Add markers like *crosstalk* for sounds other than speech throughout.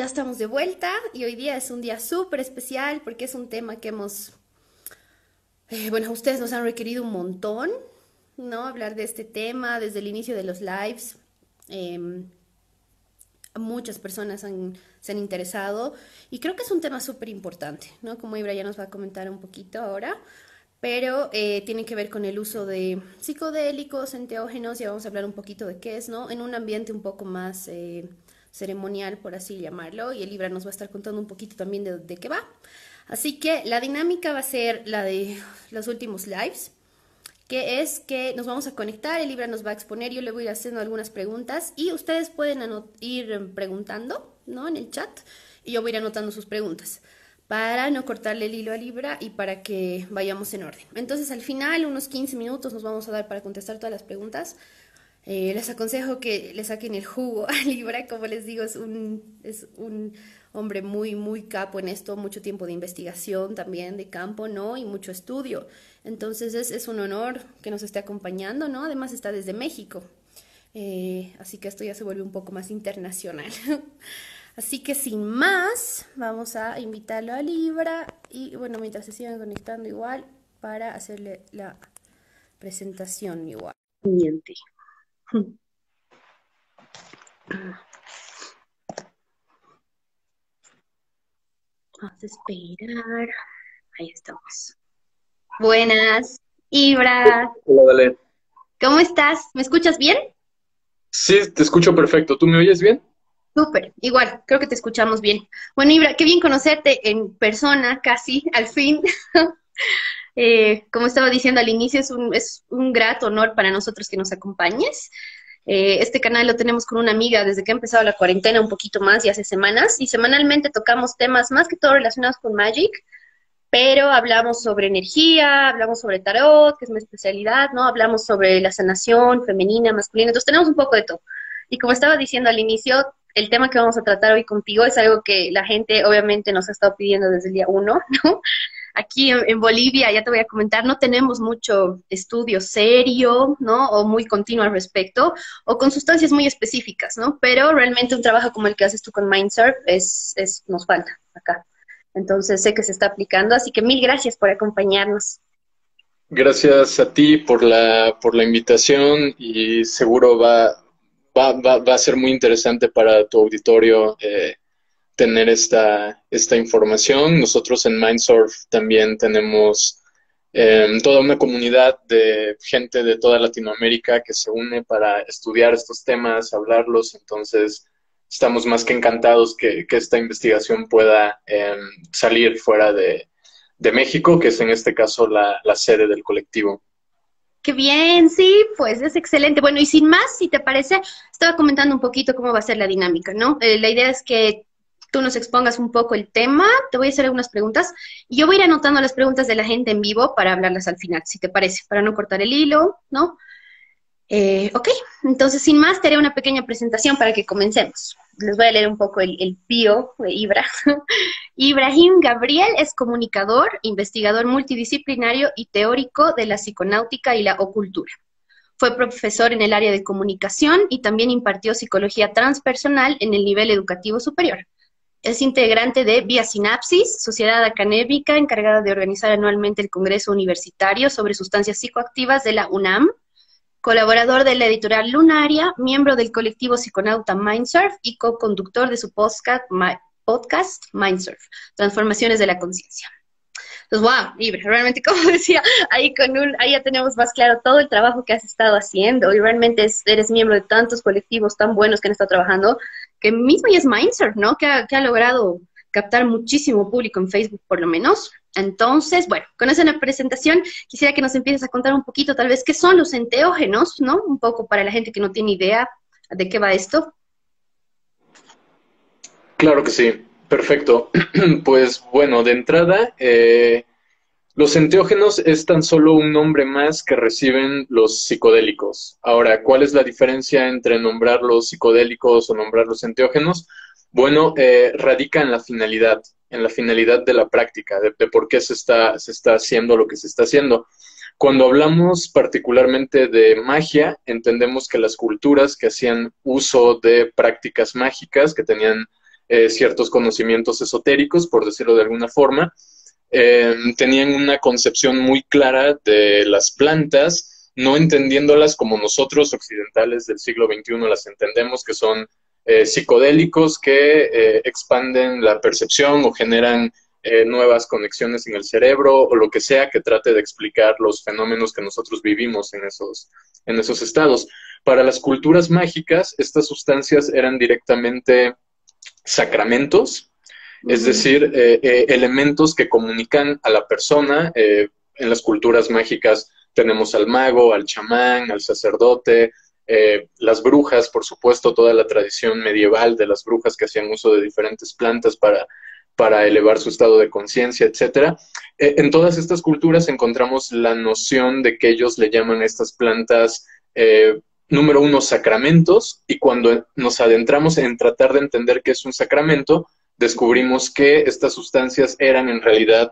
ya estamos de vuelta y hoy día es un día súper especial porque es un tema que hemos, eh, bueno, ustedes nos han requerido un montón, ¿no? Hablar de este tema desde el inicio de los lives. Em, muchas personas se han interesado y creo que es un tema súper importante, ¿no? Como Ibra ya nos va a comentar un poquito ahora, pero eh, tiene que ver con el uso de psicodélicos, enteógenos, y vamos a hablar un poquito de qué es, ¿no? En un ambiente un poco más... Eh, ceremonial, por así llamarlo, y el Libra nos va a estar contando un poquito también de, qué va. Así que la dinámica va a ser la de *laughs* los últimos lives, que es que nos vamos a conectar, el Libra nos va a exponer, yo le voy a ir haciendo algunas preguntas y ustedes pueden ir preguntando, ¿no? En el chat y yo voy a ir anotando sus preguntas para no cortarle el hilo a Libra y para que vayamos en orden. Entonces al final, unos 15 minutos nos vamos a dar para contestar todas las preguntas. Eh, les aconsejo que le saquen el jugo *laughs* a Libra, como les digo, es un, es un hombre muy, muy capo en esto, mucho tiempo de investigación también de campo, ¿no? Y mucho estudio. Entonces es, es un honor que nos esté acompañando, ¿no? Además está desde México. Eh, así que esto ya se vuelve un poco más internacional. *laughs* así que sin más, vamos a invitarlo a Libra y bueno, mientras se sigan conectando igual para hacerle la presentación igual. *laughs* Vamos a esperar. Ahí estamos. Buenas, Ibra. Hola, dale. ¿Cómo estás? ¿Me escuchas bien? Sí, te escucho perfecto. ¿Tú me oyes bien? Súper, igual, creo que te escuchamos bien. Bueno, Ibra, qué bien conocerte en persona, casi, al fin. *laughs* Eh, como estaba diciendo al inicio, es un, es un grato honor para nosotros que nos acompañes. Eh, este canal lo tenemos con una amiga desde que ha empezado la cuarentena, un poquito más y hace semanas, y semanalmente tocamos temas más que todo relacionados con Magic, pero hablamos sobre energía, hablamos sobre tarot, que es mi especialidad, ¿no? Hablamos sobre la sanación femenina, masculina, entonces tenemos un poco de todo. Y como estaba diciendo al inicio, el tema que vamos a tratar hoy contigo es algo que la gente obviamente nos ha estado pidiendo desde el día uno, *laughs* ¿no? Aquí en, Bolivia, ya te voy a comentar, no tenemos mucho estudio serio, ¿no? O muy continuo al respecto, o con sustancias muy específicas, ¿no? Pero realmente un trabajo como el que haces tú con Mindsurf es, es, nos falta acá. Entonces sé que se está aplicando, así que mil gracias por acompañarnos. Gracias a ti por la, por la invitación y seguro va, va, va, a ser muy interesante para tu auditorio eh, tener esta, esta información. Nosotros en Mindsurf también tenemos em, toda una comunidad de gente de toda Latinoamérica que se une para estudiar estos temas, hablarlos. Entonces, estamos más que encantados que, esta investigación pueda em, salir fuera de, México, que es en este caso la, la sede del colectivo. Qué bien, sí, pues es excelente. Bueno, y sin más, si te parece, estaba comentando un poquito cómo va a ser la dinámica, ¿no? Eh, la idea es que tú nos expongas un poco el tema, te voy a hacer algunas preguntas y yo voy a ir anotando las preguntas de la gente en vivo para hablarlas al final, si te parece, para no cortar el hilo, ¿no? Eh, ok, entonces sin más te haré una pequeña presentación para que comencemos. Les voy a leer un poco el, el bio de Ibra. *laughs* Ibrahim Gabriel es comunicador, investigador multidisciplinario y teórico de la psiconáutica y la ocultura. Fue profesor en el área de comunicación y también impartió psicología transpersonal en el nivel educativo superior. Es integrante de Vía Sinapsis, sociedad académica encargada de organizar anualmente el Congreso Universitario sobre Sustancias Psicoactivas de la UNAM colaborador de la editorial Lunaria, miembro del colectivo psiconauta Mindsurf y co-conductor de su podcast, Mindsurf, Transformaciones de la Conciencia. Entonces, wow, libre, realmente *laughs* como decía, ahí con un, ahí ya tenemos más claro todo el trabajo que has estado haciendo y realmente eres miembro de tantos colectivos tan buenos que han estado trabajando, que mismo y es Mindsurf, ¿no? Que ha, que ha logrado captar muchísimo público en Facebook por lo menos. Entonces, bueno, con esa presentación quisiera que nos empieces a contar un poquito tal vez qué son los enteógenos, ¿no? Un poco para la gente que no tiene idea de qué va esto. Claro que sí, perfecto. *clears throat* Pues bueno, de entrada, eh, los enteógenos es tan solo un nombre más que reciben los psicodélicos. Ahora, ¿cuál es la diferencia entre nombrar los psicodélicos o nombrar los enteógenos? Bueno, eh, radica en la finalidad, en la finalidad de la práctica, de, por qué se está, se está haciendo lo que se está haciendo. Cuando hablamos particularmente de magia, entendemos que las culturas que hacían uso de prácticas mágicas, que tenían eh, ciertos conocimientos esotéricos, por decirlo de alguna forma, em, tenían una concepción muy clara de las plantas, no entendiéndolas como nosotros occidentales del siglo XXI las entendemos, que son eh, psicodélicos que eh, expanden la percepción o generan nuevas conexiones en el cerebro o lo que sea que trate de explicar los fenómenos que nosotros vivimos en esos, en esos estados. Para las culturas mágicas, estas sustancias eran directamente sacramentos, es decir, eh, eh, elementos que comunican a la persona. Eh, en las culturas mágicas tenemos al mago, al chamán, al sacerdote, las brujas, por supuesto, toda la tradición medieval de las brujas que hacían uso de diferentes plantas para, para elevar su estado de conciencia, etc. en todas estas culturas encontramos la noción de que ellos le llaman a estas plantas número uno, sacramentos, y cuando nos adentramos en tratar de entender qué es un sacramento, descubrimos que estas sustancias eran en realidad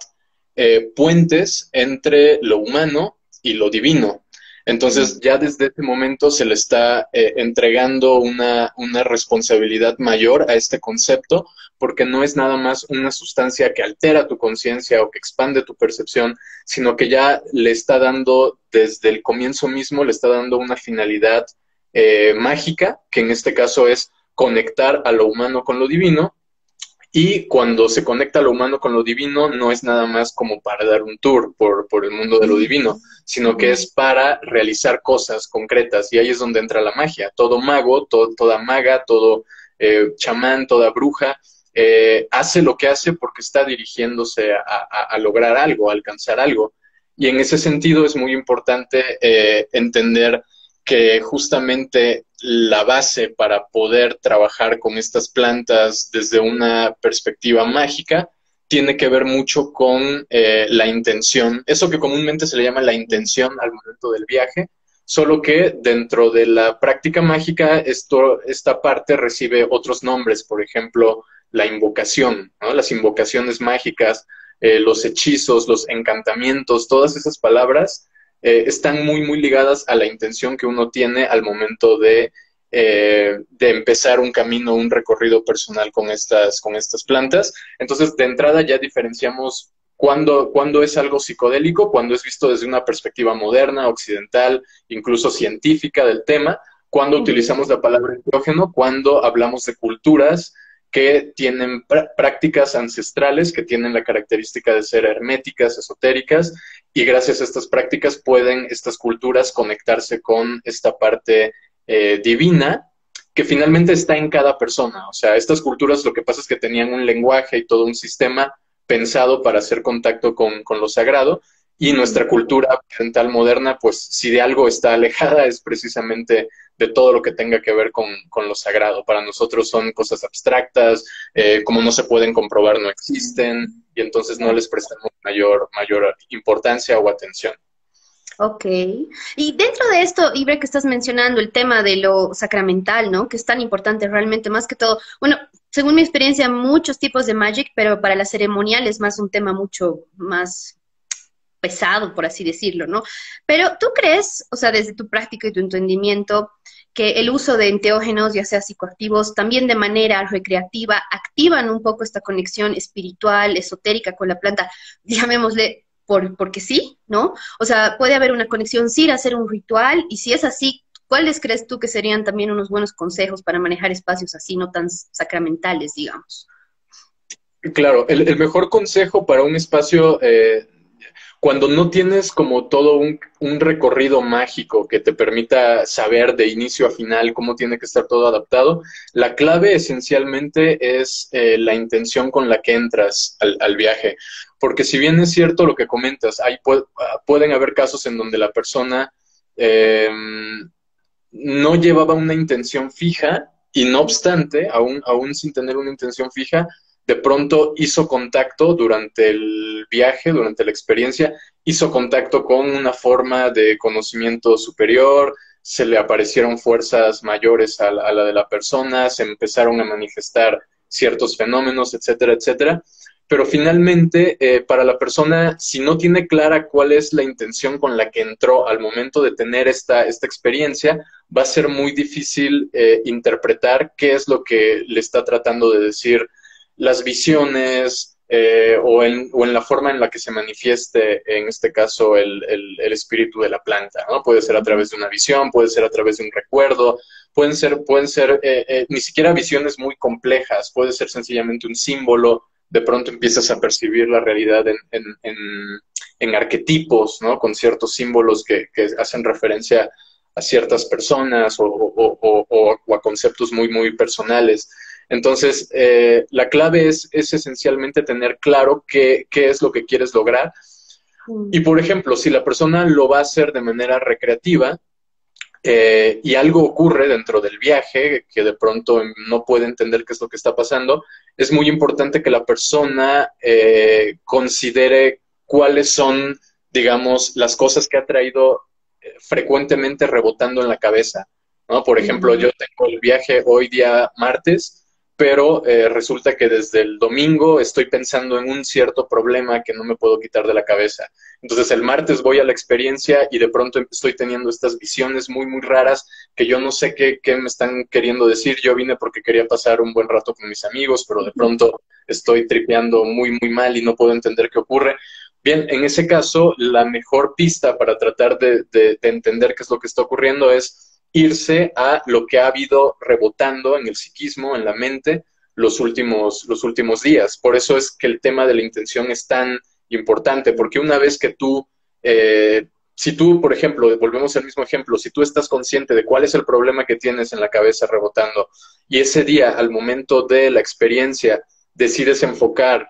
eh, puentes entre lo humano y lo divino. Entonces ya desde ese momento se le está eh, entregando una, una, responsabilidad mayor a este concepto, porque no es nada más una sustancia que altera tu conciencia o que expande tu percepción, sino que ya le está dando, desde el comienzo mismo, le está dando una finalidad eh, mágica, que en este caso es conectar a lo humano con lo divino, y cuando se conecta lo humano con lo divino, no es nada más como para dar un tour por, por el mundo de lo divino, sino que es para realizar cosas concretas. Y ahí es donde entra la magia. Todo mago, toda maga, todo eh, chamán, toda bruja, eh, hace lo que hace porque está dirigiéndose a, lograr algo, a alcanzar algo. Y en ese sentido es muy importante eh, entender que justamente la base para poder trabajar con estas plantas desde una perspectiva mágica tiene que ver mucho con eh, la intención, eso que comúnmente se le llama la intención al momento del viaje, solo que dentro de la práctica mágica esto, esta parte recibe otros nombres, por ejemplo, la invocación, las invocaciones mágicas, eh, los hechizos, los encantamientos, todas esas palabras eh, están muy, muy ligadas a la intención que uno tiene al momento de, eh, de empezar un camino, un recorrido personal con estas, con estas plantas. Entonces, de entrada ya diferenciamos cuándo, cuando es algo psicodélico, cuando es visto desde una perspectiva moderna, occidental, incluso científica del tema, cuando utilizamos la palabra enteógeno, cuando hablamos de culturas que tienen prácticas ancestrales, que tienen la característica de ser herméticas, esotéricas, y gracias a estas prácticas pueden estas culturas conectarse con esta parte eh, divina que finalmente está en cada persona. O sea, estas culturas lo que pasa es que tenían un lenguaje y todo un sistema pensado para hacer contacto con, con lo sagrado, y nuestra cultura occidental moderna, pues si de algo está alejada es precisamente de todo lo que tenga que ver con, lo sagrado. Para nosotros son cosas abstractas, eh, como no se pueden comprobar, no existen, y entonces no les prestamos mayor, mayor importancia o atención. Ok. Y dentro de esto, Ibre, que estás mencionando el tema de lo sacramental, ¿no? Que es tan importante realmente, más que todo. Bueno, según mi experiencia, muchos tipos de magic, pero para la ceremonial es más un tema mucho más pesado, por así decirlo, ¿no? Pero tú crees, o sea, desde tu práctica y tu entendimiento, que el uso de enteógenos, ya sea psicoactivos, también de manera recreativa, activan un poco esta conexión espiritual, esotérica con la planta, *laughs* llamémosle por, porque sí, ¿no? O sea, puede haber una conexión sin hacer un ritual, y si es así, ¿cuáles crees tú que serían también unos buenos consejos para manejar espacios así, no tan sacramentales, digamos? Claro, el, mejor consejo para un espacio eh, cuando no tienes como todo un, recorrido mágico que te permita saber de inicio a final cómo tiene que estar todo adaptado, la clave esencialmente es eh, la intención con la que entras al, viaje. Porque si bien es cierto lo que comentas, hay, pueden haber casos en donde la persona em, no llevaba una intención fija y no obstante, aún, aún sin tener una intención fija, de pronto hizo contacto durante el viaje, durante la experiencia, hizo contacto con una forma de conocimiento superior, se le aparecieron fuerzas mayores a la, de la persona, se empezaron a manifestar ciertos fenómenos, etcétera, etcétera. pero finalmente eh, para la persona, si no tiene clara cuál es la intención con la que entró al momento de tener esta, esta experiencia, va a ser muy difícil eh, interpretar qué es lo que le está tratando de decir las visiones, eh, o, en, o, en, la forma en la que se manifieste, en este caso, el, el, espíritu de la planta, ¿no? Puede ser a través de una visión, puede ser a través de un recuerdo, pueden ser, pueden ser eh, eh, ni siquiera visiones muy complejas, puede ser sencillamente un símbolo, de pronto empiezas a percibir la realidad en, en, en, en arquetipos, ¿no? Con ciertos símbolos que, que, hacen referencia a ciertas personas o, o, o a conceptos muy, muy personales. Entonces, eh, la clave es, es, esencialmente tener claro qué, qué, es lo que quieres lograr. Mm. Y, por ejemplo, si la persona lo va a hacer de manera recreativa eh, y algo ocurre dentro del viaje que de pronto no puede entender qué es lo que está pasando, es muy importante que la persona eh, considere cuáles son, digamos, las cosas que ha traído eh, frecuentemente rebotando en la cabeza. ¿no? Por ejemplo, yo tengo el viaje hoy día martes pero eh, resulta que desde el domingo estoy pensando en un cierto problema que no me puedo quitar de la cabeza. Entonces el martes voy a la experiencia y de pronto estoy teniendo estas visiones muy, muy raras que yo no sé qué, qué me están queriendo decir. Yo vine porque quería pasar un buen rato con mis amigos, pero de pronto estoy tripeando muy, muy mal y no puedo entender qué ocurre. Bien, en ese caso, la mejor pista para tratar de, de, de entender qué es lo que está ocurriendo es irse a lo que ha habido rebotando en el psiquismo, en la mente, los últimos, los últimos días. Por eso es que el tema de la intención es tan importante, porque una vez que tú, eh, si tú, por ejemplo, volvemos al mismo ejemplo, si tú estás consciente de cuál es el problema que tienes en la cabeza rebotando y ese día, al momento de la experiencia, decides enfocar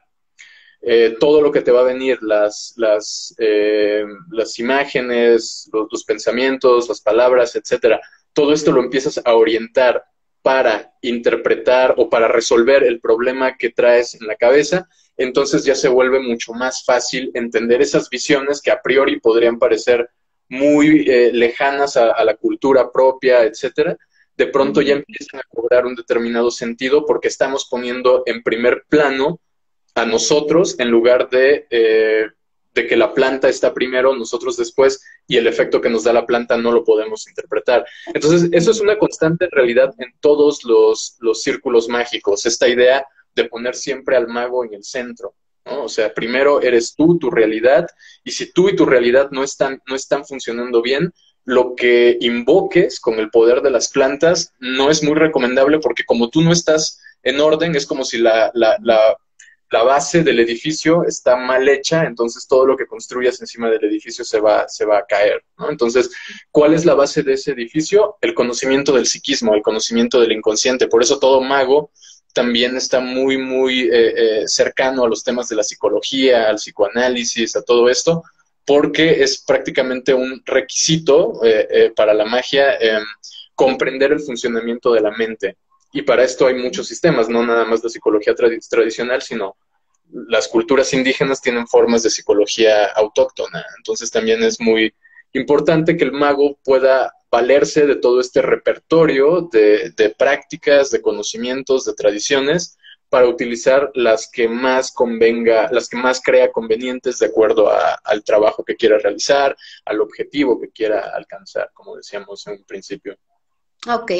eh, todo lo que te va a venir, las, las, eh, las imágenes, los, los, pensamientos, las palabras, etcétera, todo esto lo empiezas a orientar para interpretar o para resolver el problema que traes en la cabeza, entonces ya se vuelve mucho más fácil entender esas visiones que a priori podrían parecer muy eh, lejanas a, a, la cultura propia, etcétera, de pronto ya empiezan a cobrar un determinado sentido porque estamos poniendo en primer plano a nosotros en lugar de, eh, de, que la planta está primero, nosotros después, y el efecto que nos da la planta no lo podemos interpretar. Entonces, eso es una constante en realidad en todos los, los círculos mágicos, esta idea de poner siempre al mago en el centro. ¿no? O sea, primero eres tú, tu realidad, y si tú y tu realidad no están, no están funcionando bien, lo que invoques con el poder de las plantas no es muy recomendable porque como tú no estás en orden, es como si la, la, la la base del edificio está mal hecha, entonces todo lo que construyas encima del edificio se va, se va a caer, ¿no? Entonces, ¿cuál es la base de ese edificio? El conocimiento del psiquismo, el conocimiento del inconsciente. Por eso todo mago también está muy, muy eh, eh, cercano a los temas de la psicología, al psicoanálisis, a todo esto, porque es prácticamente un requisito eh, para la magia em, comprender el funcionamiento de la mente. Y para esto hay muchos sistemas, no nada más la psicología tradicional, sino las culturas indígenas tienen formas de psicología autóctona. Entonces también es muy importante que el mago pueda valerse de todo este repertorio de, prácticas, de conocimientos, de tradiciones, para utilizar las que más convenga, las que más crea convenientes de acuerdo a, al trabajo que quiera realizar, al objetivo que quiera alcanzar, como decíamos en un principio. Ok,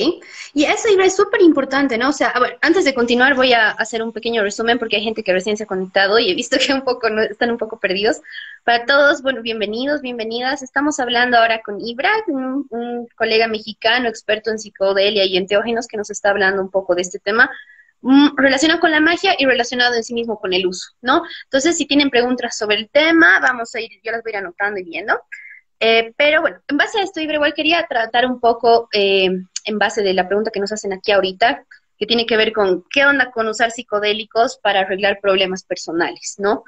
y eso es súper importante, ¿no? O sea, a antes de continuar voy a hacer un pequeño resumen porque hay gente que recién se ha conectado y he visto que un poco no, están un poco perdidos. Para todos, bueno, bienvenidos, bienvenidas. Estamos hablando ahora con Ibra, un, un colega mexicano experto en psicodelia y enteógenos que nos está hablando un poco de este tema mm, relacionado con la magia y relacionado en sí mismo con el uso, ¿no? Entonces, si tienen preguntas sobre el tema, vamos a ir, yo las voy a ir anotando y viendo. Eh, pero bueno, en base a esto, igual quería tratar un poco, eh, en base de la pregunta que nos hacen aquí ahorita, que tiene que ver con qué onda con usar psicodélicos para arreglar problemas personales, ¿no?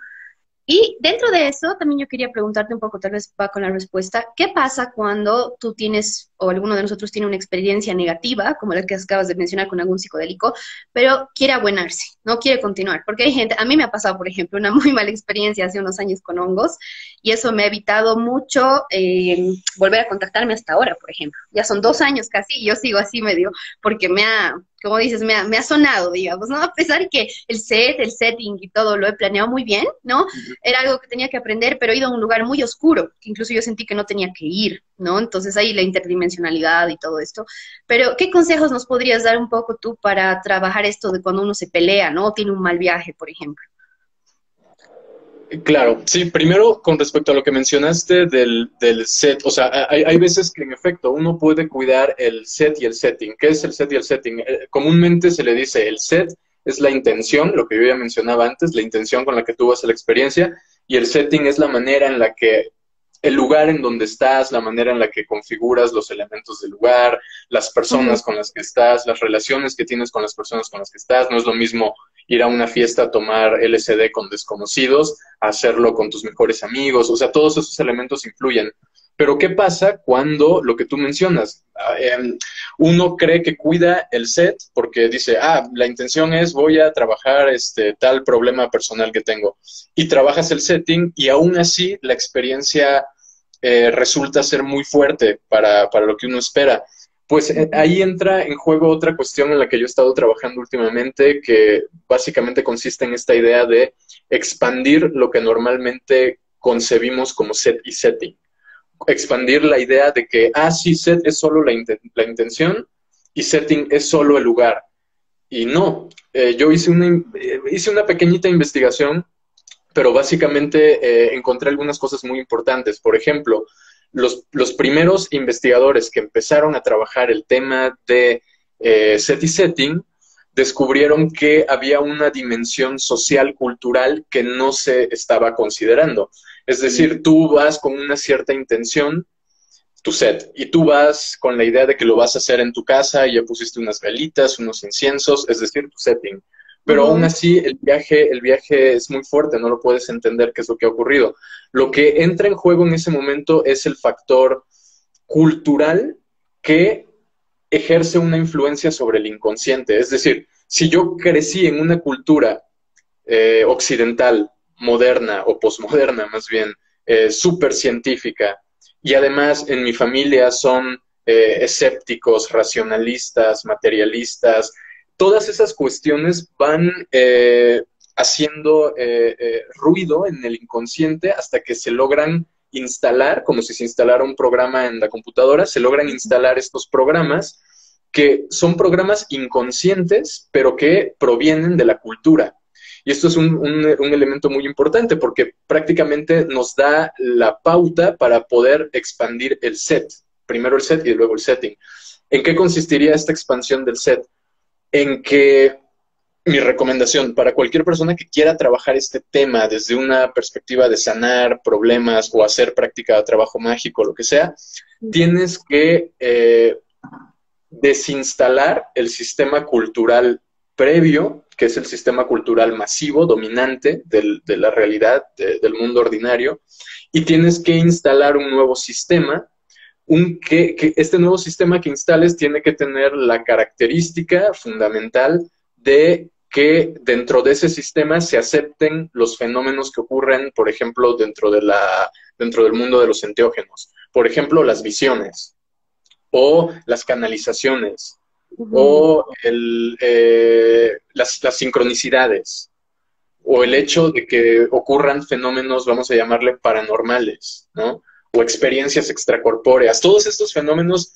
Y dentro de eso, también yo quería preguntarte un poco, tal vez va con la respuesta, ¿qué pasa cuando tú tienes, o alguno de nosotros tiene una experiencia negativa, como la que acabas de mencionar con algún psicodélico, pero quiere abonarse, no quiere continuar? Porque hay gente, a mí me ha pasado, por ejemplo, una muy *laughs* mala experiencia hace unos años con hongos, y eso me ha evitado mucho eh, volver a contactarme hasta ahora, por ejemplo. Ya son dos años casi, y yo sigo así medio, porque me ha como dices, me ha, me ha, sonado, digamos, ¿no? A pesar que el set, el setting y todo lo he planeado muy bien, ¿no? Era algo que tenía que aprender, pero he ido a un lugar muy oscuro, que incluso yo sentí que no tenía que ir, ¿no? Entonces ahí la interdimensionalidad y todo esto. Pero, ¿qué consejos nos podrías dar un poco tú para trabajar esto de cuando uno se pelea, ¿no? O tiene un mal viaje, por ejemplo. Claro, sí, primero con respecto a lo que mencionaste del, del set, o sea, hay, hay, veces que en efecto uno puede cuidar el set y el setting. ¿Qué es el set y el setting? Eh, comúnmente se le dice el set es la intención, lo que yo ya mencionaba antes, la intención con la que tú vas a la experiencia, y el setting es la manera en la que el lugar en donde estás, la manera en la que configuras los elementos del lugar, las personas con las que estás, las relaciones que tienes con las personas con las que estás. No es lo mismo ir a una fiesta a tomar LSD con desconocidos, hacerlo con tus mejores amigos. O sea, todos esos elementos influyen. Pero ¿qué pasa cuando lo que tú mencionas? Ah, em, uno cree que cuida el set porque dice, ah, la intención es voy a trabajar este tal problema personal que tengo. Y trabajas el setting y aún así la experiencia eh, resulta ser muy fuerte para, para, lo que uno espera. Pues eh, ahí entra en juego otra cuestión en la que yo he estado trabajando últimamente, que básicamente consiste en esta idea de expandir lo que normalmente concebimos como set y setting expandir la idea de que, ah, sí, set es solo la, intención y setting es solo el lugar. Y no, eh, yo hice una, eh, hice una pequeñita investigación, pero básicamente encontré algunas cosas muy importantes. Por ejemplo, los, los, primeros investigadores que empezaron a trabajar el tema de set y setting descubrieron que había una dimensión social cultural que no se estaba considerando. Es decir, tú vas con una cierta intención, tu set, y tú vas con la idea de que lo vas a hacer en tu casa y ya pusiste unas velitas, unos inciensos, es decir, tu setting. Pero aún así, el viaje, el viaje es muy fuerte, no lo puedes entender qué es lo que ha ocurrido. Lo que entra en juego en ese momento es el factor cultural que ejerce una influencia sobre el inconsciente. Es decir, si yo crecí en una cultura eh, occidental moderna o posmoderna más bien, eh, súper científica. Y además en mi familia son eh, escépticos, racionalistas, materialistas. Todas esas cuestiones van eh, haciendo ruido en el inconsciente hasta que se logran instalar, como si se instalara un programa en la computadora, se logran instalar estos programas que son programas inconscientes, pero que provienen de la cultura. Y esto es un, elemento muy importante porque prácticamente nos da la pauta para poder expandir el set. Primero el set y luego el setting. ¿En qué consistiría esta expansión del set? En que mi recomendación para cualquier persona que quiera trabajar este tema desde una perspectiva de sanar problemas o hacer práctica de trabajo mágico, lo que sea, tienes que eh, desinstalar el sistema cultural previo, que es el sistema cultural masivo, dominante de la realidad del mundo ordinario, y tienes que instalar un nuevo sistema, un, que, este nuevo sistema que instales tiene que tener la característica fundamental de que dentro de ese sistema se acepten los fenómenos que ocurren, por ejemplo, dentro, de la, dentro del mundo de los enteógenos. Por ejemplo, las visiones o las canalizaciones o el, eh, las, sincronicidades, o el hecho de que ocurran fenómenos, vamos a llamarle paranormales, ¿no? O experiencias extracorpóreas. Todos estos fenómenos,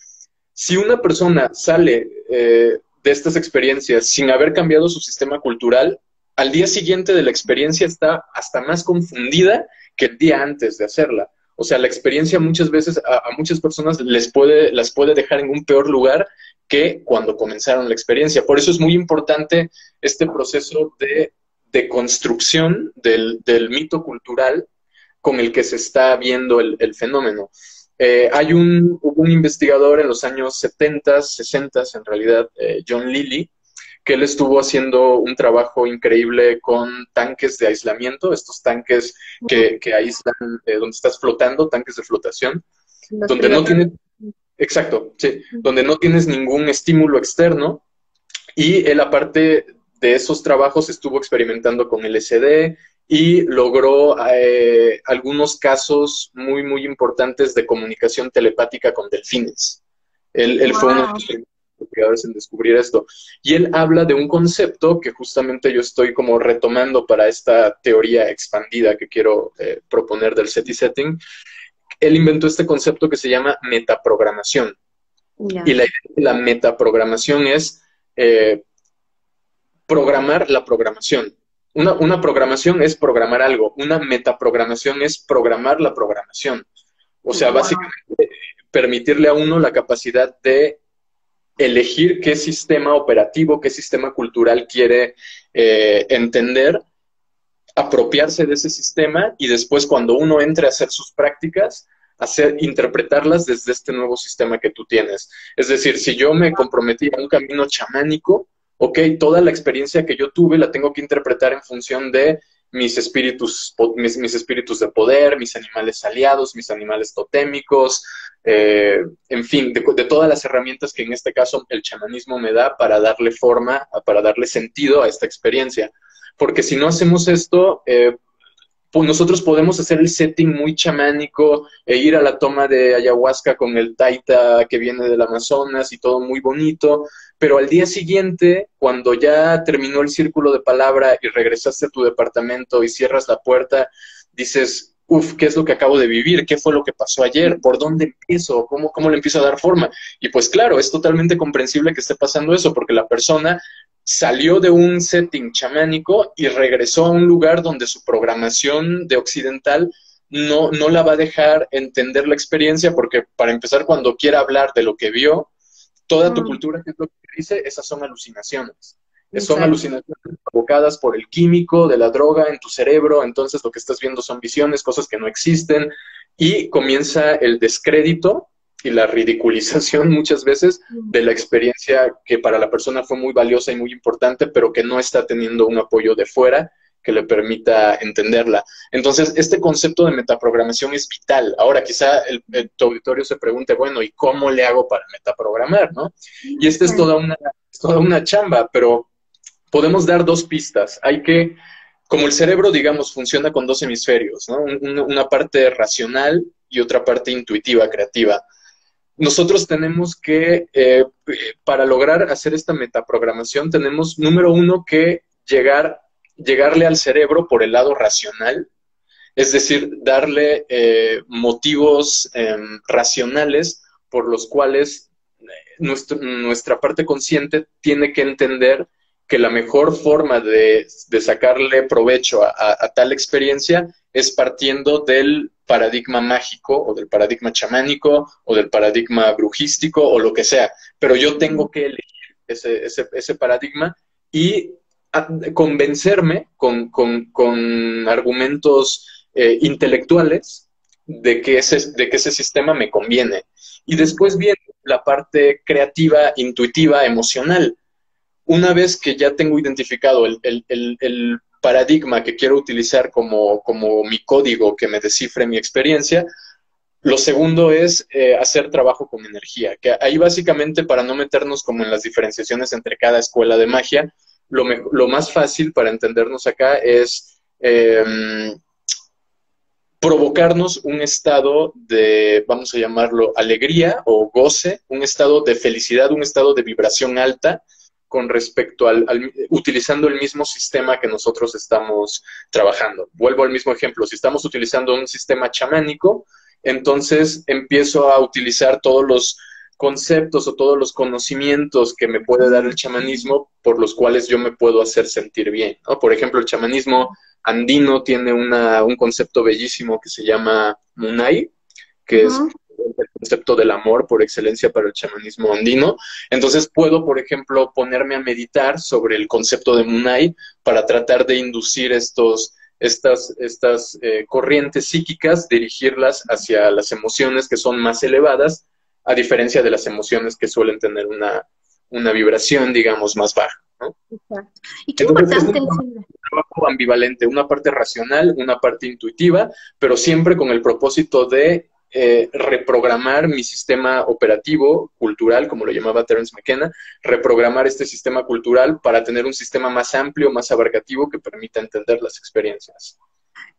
si una persona sale eh, de estas experiencias sin haber cambiado su sistema cultural, al día siguiente de la experiencia está hasta más confundida que el día antes de hacerla. O sea, la experiencia muchas veces a, a, muchas personas les puede, las puede dejar en un peor lugar que cuando comenzaron la experiencia. Por eso es muy importante este proceso de, de construcción del, del, mito cultural con el que se está viendo el, el fenómeno. Eh, hay un, un, investigador en los años 70, 60, en realidad, eh, John Lilly, que él estuvo haciendo un trabajo increíble con tanques de aislamiento, estos tanques que, que aíslan eh, donde estás flotando, tanques de flotación, donde no tiene Exacto, sí, donde no tienes ningún estímulo externo. Y él aparte de esos trabajos estuvo experimentando con LSD y logró eh, algunos casos muy, muy importantes de comunicación telepática con delfines. Él, fue uno de los investigadores en descubrir esto. Y él habla de un concepto que justamente yo estoy como retomando para esta teoría expandida que quiero eh, proponer del SETI setting. Él inventó este concepto que se llama metaprogramación. Y la, la metaprogramación es eh, programar la programación. Una, una, programación es programar algo, una metaprogramación es programar la programación. O sea, básicamente permitirle a uno la capacidad de elegir qué sistema operativo, qué sistema cultural quiere eh, entender, apropiarse de ese sistema y después cuando uno entre a hacer sus prácticas, hacer, interpretarlas desde este nuevo sistema que tú tienes. Es decir, si yo me comprometí a un camino chamánico, ok, toda la experiencia que yo tuve la tengo que interpretar en función de mis espíritus, mis, espíritus de poder, mis animales aliados, mis animales totémicos, eh, en fin, de, todas las herramientas que en este caso el chamanismo me da para darle forma, para darle sentido a esta experiencia. Porque si no hacemos esto, eh, pues nosotros podemos hacer el setting muy chamánico e ir a la toma de ayahuasca con el taita que viene del Amazonas y todo muy bonito, pero al día siguiente, cuando ya terminó el círculo de palabra y regresaste a tu departamento y cierras la puerta, dices, uff, ¿qué es lo que acabo de vivir? ¿Qué fue lo que pasó ayer? ¿Por dónde empiezo? ¿Cómo, ¿Cómo le empiezo a dar forma? Y pues claro, es totalmente comprensible que esté pasando eso, porque la persona salió de un setting chamánico y regresó a un lugar donde su programación de occidental no, no la va a dejar entender la experiencia, porque para empezar, cuando quiera hablar de lo que vio, toda tu mm. cultura, que es lo que dice, esas son alucinaciones. Son alucinaciones provocadas por el químico de la droga en tu cerebro, entonces lo que estás viendo son visiones, cosas que no existen, y comienza el descrédito y la ridiculización *laughs* muchas veces de la experiencia que para la persona fue muy valiosa y muy importante, pero que no está teniendo un apoyo de fuera que le permita entenderla. Entonces, este concepto de metaprogramación es vital. Ahora, quizá el, tu auditorio se pregunte, bueno, ¿y cómo le hago para metaprogramar? ¿no? Y esta es toda una, toda una chamba, pero podemos dar dos pistas. Hay que, como el cerebro, digamos, funciona con dos hemisferios, ¿no? una parte racional y otra parte intuitiva, creativa nosotros tenemos que, eh, para lograr hacer esta metaprogramación, tenemos, número uno, que llegar, llegarle al cerebro por el lado racional, es decir, darle eh, motivos em, racionales por los cuales eh, nuestra parte consciente tiene que entender que la mejor forma de, sacarle provecho a, tal experiencia es partiendo del paradigma mágico o del paradigma chamánico o del paradigma brujístico o lo que sea. Pero yo tengo que elegir ese, ese, paradigma y convencerme con, argumentos eh, intelectuales de que, ese, de que ese sistema me conviene. Y después viene la parte creativa, intuitiva, emocional. Una vez que ya tengo identificado el, el paradigma que quiero utilizar como, como mi código que me descifre mi experiencia. Lo segundo es eh, hacer trabajo con energía, que ahí básicamente para no meternos como en las diferenciaciones entre cada escuela de magia, lo, lo más fácil para entendernos acá es em, provocarnos un estado de, vamos a llamarlo, alegría o goce, un estado de felicidad, un estado de vibración alta, con respecto al, utilizando el mismo sistema que nosotros estamos trabajando. Vuelvo al mismo ejemplo, si estamos utilizando un sistema chamánico, entonces empiezo a utilizar todos los conceptos o todos los conocimientos que me puede dar el chamanismo por los cuales yo me puedo hacer sentir bien. Por ejemplo, el chamanismo andino tiene un concepto bellísimo que se llama Munai, que es el concepto del amor por excelencia para el chamanismo andino. Entonces puedo, por ejemplo, ponerme a meditar sobre el concepto de Munai para tratar de inducir estos, estas, estas eh, corrientes psíquicas, dirigirlas hacia las emociones que son más elevadas, a diferencia de las emociones que suelen tener una, una vibración, digamos, más baja. Exacto. Y qué importante es un trabajo ambivalente, una parte racional, una parte intuitiva, pero siempre con el propósito de eh, reprogramar mi sistema operativo cultural, como lo llamaba Terence McKenna, reprogramar este sistema cultural para tener un sistema más amplio, más abarcativo que permita entender las experiencias.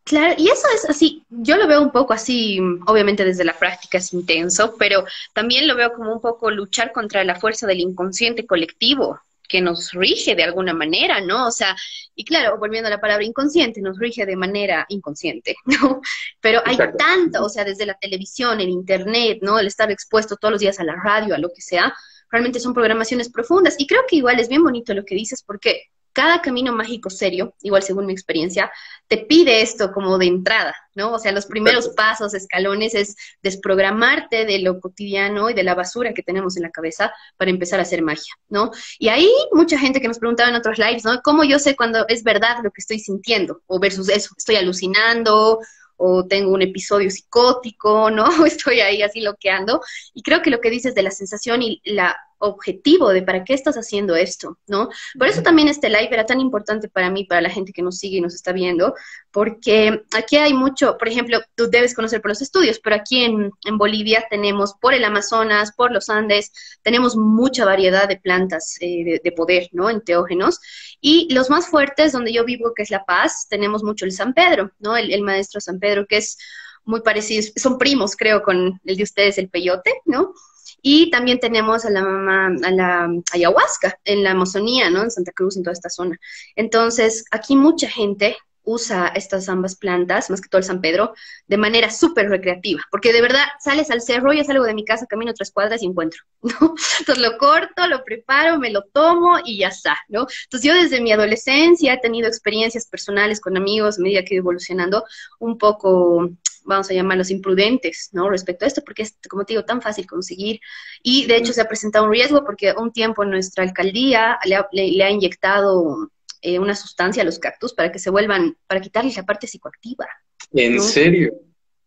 Claro, y eso es así, yo lo veo un poco así, obviamente desde la práctica es intenso, pero también lo veo como un poco luchar contra la fuerza del inconsciente colectivo que nos rige de alguna manera, ¿no? O sea, y claro, volviendo a la palabra inconsciente, nos rige de manera inconsciente, *laughs* ¿no? Pero hay tanto, o sea, desde la televisión, el internet, ¿no? El estar expuesto todos los días a la radio, a lo que sea, realmente son programaciones profundas. Y creo que igual es bien bonito lo que dices, porque cada camino mágico serio, igual según mi experiencia, te pide esto como de entrada, ¿no? O sea, los primeros pasos, escalones, es desprogramarte de lo cotidiano y de la basura que tenemos en la cabeza para empezar a hacer magia, ¿no? Y ahí mucha gente que nos preguntaba en otros lives, ¿no? ¿Cómo yo sé cuando es verdad lo que estoy sintiendo? O versus eso, estoy alucinando o tengo un episodio psicótico, ¿no? *laughs* Estoy ahí así loqueando. Y creo que lo que dices de la sensación y la objetivo de para qué estás haciendo esto, ¿no? Por eso también este live era tan importante para mí, para la gente que nos sigue y nos está viendo, porque aquí hay mucho, por ejemplo, tú debes conocer por los estudios, pero aquí en, Bolivia tenemos por el Amazonas, por los Andes, tenemos mucha variedad de plantas eh, de, poder, ¿no? Enteógenos. Y los más fuertes, donde yo vivo, que es La Paz, tenemos mucho el San Pedro, ¿no? El, el maestro San Pedro, que es muy parecido, son primos, creo, con el de ustedes, el peyote, ¿no? Y también tenemos a la mamá, a la ayahuasca en la Amazonía, ¿no? En Santa Cruz, en toda esta zona. Entonces, aquí mucha gente usa estas ambas plantas, más que todo el San Pedro, de manera súper recreativa, porque de verdad sales al cerro, yo salgo de mi casa, camino tres cuadras y encuentro, *laughs* ¿no? Entonces lo corto, lo preparo, me lo tomo y ya está, ¿no? Entonces yo desde mi adolescencia he tenido experiencias personales con amigos, a medida que he evolucionando, un poco vamos a llamarlos imprudentes, ¿no? Respecto a esto, porque es, como te digo, tan fácil conseguir. Y de hecho se ha presentado un riesgo porque un tiempo nuestra alcaldía le ha, inyectado eh, una sustancia a los cactus para que se vuelvan, para quitarles la parte psicoactiva. ¿En serio?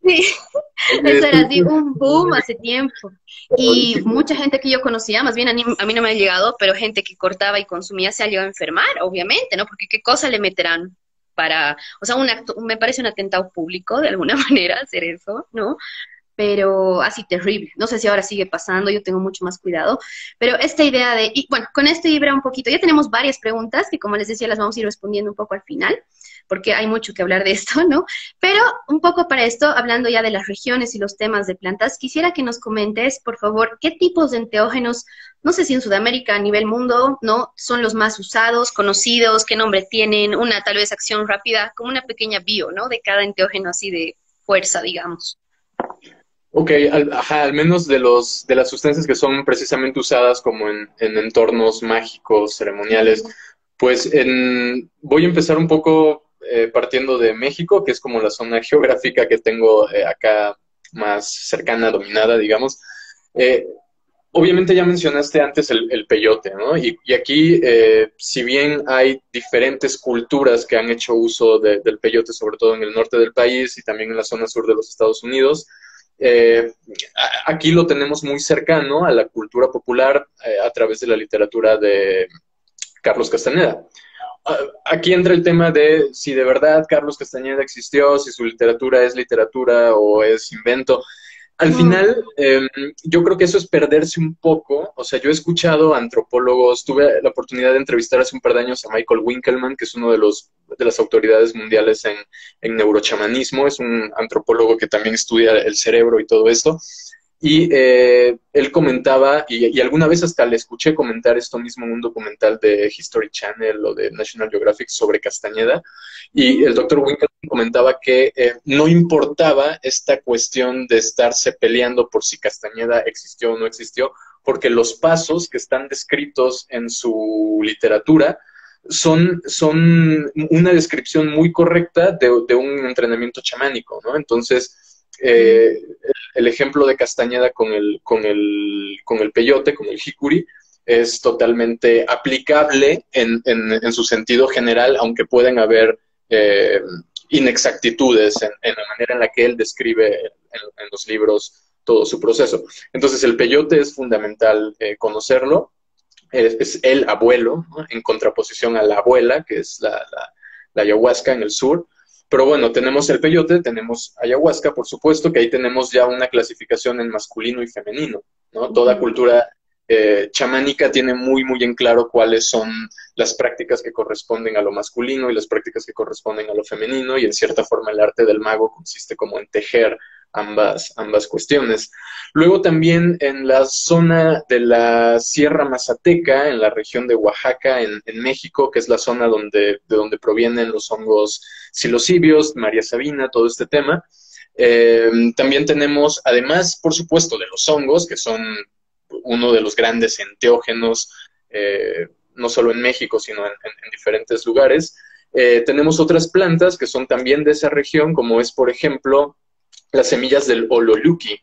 Sí, *laughs* eso era así un boom hace tiempo. Y mucha gente que yo conocía, más bien a mí, a mí no me ha llegado, pero gente que cortaba y consumía se ha llegado a enfermar, obviamente, ¿no? Porque qué cosa le meterán para, o sea, un acto, me parece un atentado público de alguna *laughs* manera hacer eso, ¿no? Pero así terrible. No sé si ahora sigue pasando, yo tengo mucho más cuidado. Pero esta idea de, y bueno, con esto Ibra un poquito, ya tenemos varias preguntas que como les decía las vamos a ir respondiendo un poco al final porque hay mucho que hablar de esto, *laughs* ¿no? Pero un poco para esto, hablando ya de las regiones y los temas de plantas, quisiera que nos comentes, por favor, qué tipos de enteógenos, no sé si en Sudamérica, a nivel mundo, ¿no? Son los más usados, conocidos, qué nombre tienen, una tal vez acción rápida, como una pequeña bio, ¿no? De cada enteógeno así de fuerza, digamos. Ok, al, ajá, al menos de, los, de las sustancias que son precisamente usadas como en, entornos mágicos, ceremoniales, pues en, voy a empezar un poco eh, partiendo de México, que es como la zona *laughs* geográfica que tengo eh, acá más cercana, dominada, digamos. Eh, obviamente ya mencionaste antes el, peyote, ¿no? Y, aquí, si bien hay diferentes culturas que han hecho uso del peyote, sobre todo en el norte del país y también en la zona sur de los Estados Unidos, aquí lo tenemos muy cercano a la cultura popular a través de la literatura de Carlos Castaneda aquí entra el tema de si de verdad Carlos Castañeda existió, si su literatura es literatura o es invento. Al final, em, yo creo que eso es perderse un poco. O sea, yo he escuchado antropólogos, tuve la oportunidad de entrevistar hace un par de años a Michael Winkelmann, que es uno de los de las autoridades mundiales en, en neurochamanismo, es un antropólogo que también estudia el cerebro y todo esto. Y eh, él comentaba, y, alguna vez hasta le escuché comentar esto mismo en un documental de History Channel o de National Geographic sobre Castañeda, y el doctor Winkler comentaba que eh, no importaba esta cuestión de estarse peleando por si Castañeda existió o no existió, porque los pasos que están descritos en su literatura son, son una descripción muy correcta de, de un entrenamiento chamánico, ¿no? Entonces, eh, el ejemplo de Castañeda con el, con el, con el peyote, con el jicuri, es totalmente aplicable en, en, su sentido general, aunque pueden haber eh, inexactitudes en, la manera en la que él describe en, los libros todo su proceso. Entonces, el peyote es fundamental eh, conocerlo. Es, el abuelo, en contraposición a la abuela, que es la, la ayahuasca en el sur. Pero bueno, tenemos el peyote, tenemos ayahuasca, por supuesto, que ahí tenemos ya una clasificación en masculino y femenino, ¿no? Toda cultura eh, chamánica tiene muy, muy en claro cuáles son las prácticas que corresponden a lo masculino y las prácticas que corresponden a lo femenino, y en cierta forma el arte del mago consiste como en tejer ambas, ambas cuestiones. Luego también en la zona de la Sierra Mazateca, en la región de Oaxaca, en, México, que es la zona donde, de donde provienen los hongos psilocibios, María Sabina, todo este tema. Eh, también tenemos, además, por supuesto, de los hongos, que son uno de los grandes enteógenos, eh, no solo en México, sino en, diferentes lugares. Eh, tenemos otras plantas que son también de esa región, como es, por ejemplo, las semillas del ololuki.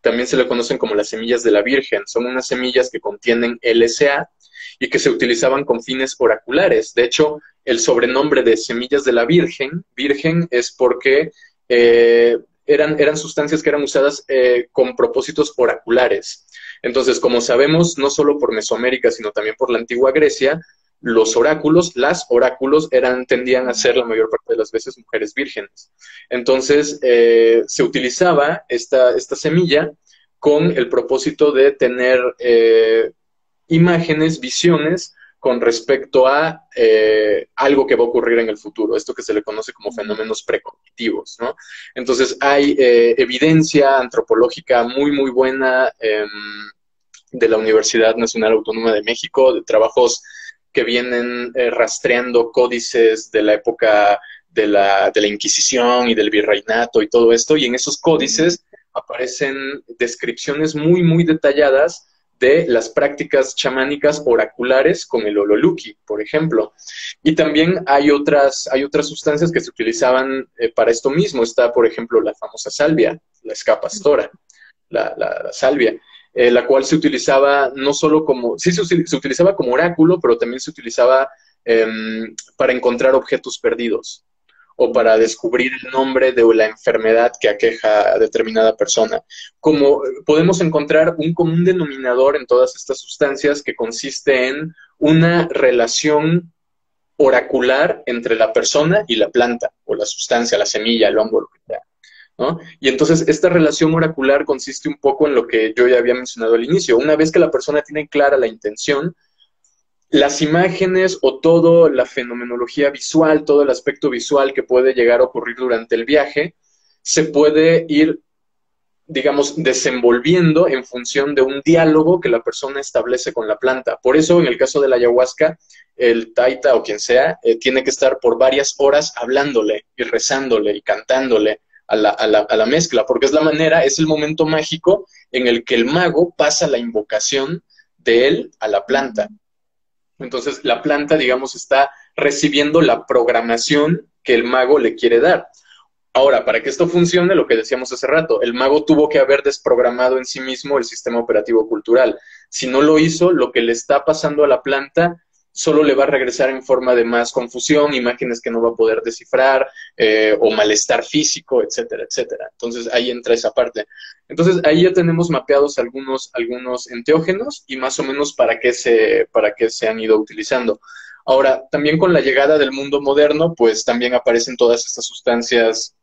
También se le conocen como las semillas de la Virgen. Son unas semillas que contienen LSA y que se utilizaban con fines oraculares. De hecho, el sobrenombre de semillas de la Virgen, Virgen, es porque eh, eran, eran sustancias que eran usadas con propósitos oraculares. Entonces, como sabemos, no solo por Mesoamérica, sino también por la antigua Grecia, los oráculos, las oráculos eran, tendían a ser la mayor parte de las veces mujeres vírgenes. Entonces, eh, se utilizaba esta, esta, semilla con el propósito de tener eh, imágenes, visiones con respecto a eh, algo que va a ocurrir en el futuro, esto que se le conoce como fenómenos precognitivos. Entonces hay evidencia antropológica muy, muy buena em, de la Universidad Nacional Autónoma de México, de trabajos que vienen eh, rastreando códices de la época de la, de la Inquisición y del virreinato y todo esto, y en esos códices aparecen descripciones muy, muy detalladas de las prácticas chamánicas oraculares con el ololuki, por ejemplo. Y también hay otras, hay otras sustancias que se utilizaban eh, para esto mismo. Está, por ejemplo, la famosa salvia, la escapastora, la, la, salvia, eh, la cual se utilizaba no solo como, sí se, se utilizaba como oráculo, pero también se utilizaba em, para encontrar objetos perdidos o para descubrir el nombre de la enfermedad que aqueja a determinada persona. Como podemos encontrar un común denominador en todas estas sustancias que consiste en una relación oracular entre la persona y la planta, o la sustancia, la semilla, el hongo, lo que sea. ¿No? Y entonces esta relación oracular consiste un poco en lo que yo ya había mencionado al inicio. Una vez que la persona tiene clara la intención, las imágenes o toda la fenomenología visual, todo el aspecto visual que puede llegar a ocurrir durante el viaje, se puede ir, digamos, desenvolviendo en función de un diálogo que la persona establece con la planta. Por eso, en el caso de la ayahuasca, el taita o quien sea, eh, tiene que estar por varias horas hablándole y rezándole y cantándole a la, a, la, a la mezcla, porque es la manera, es el momento mágico en el que el mago pasa la invocación de él a la planta. Entonces, la planta, digamos, está recibiendo la programación que el mago le quiere dar. Ahora, para que esto funcione, lo que decíamos hace rato, el mago tuvo que haber desprogramado en sí mismo el sistema operativo cultural. Si no lo hizo, lo que le está pasando a la planta solo le va a regresar en forma de más confusión, imágenes que no va a poder descifrar, eh, o malestar físico, etcétera, etcétera. Entonces ahí entra esa parte. Entonces ahí ya tenemos mapeados algunos, algunos enteógenos y más o menos para qué, se, para qué se han ido utilizando. Ahora, también con la llegada del mundo moderno, pues también aparecen todas estas sustancias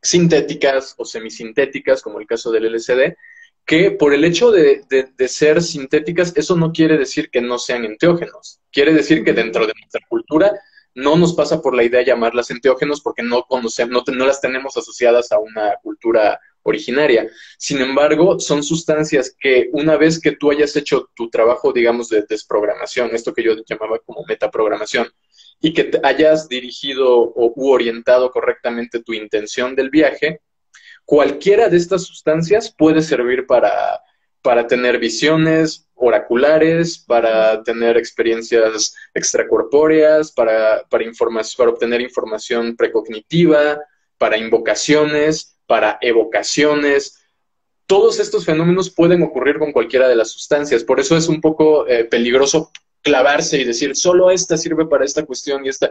sintéticas o semisintéticas, como el caso del LSD, que por el hecho de, ser sintéticas, eso no quiere decir que no sean enteógenos. Quiere decir que dentro de nuestra cultura no nos pasa por la idea llamarlas enteógenos porque no, conocemos, no, las tenemos asociadas a una cultura originaria. Sin embargo, son sustancias que una vez que tú hayas hecho tu trabajo, digamos, de desprogramación, esto que yo llamaba como metaprogramación, y que te hayas dirigido o u orientado correctamente tu intención del viaje, Cualquiera de estas sustancias puede servir para, para tener visiones oraculares, para tener experiencias extracorpóreas, para, para, para obtener información precognitiva, para invocaciones, para evocaciones. Todos estos fenómenos pueden ocurrir con cualquiera de las sustancias, por eso es un poco eh, peligroso clavarse y decir, solo esta sirve para esta cuestión y esta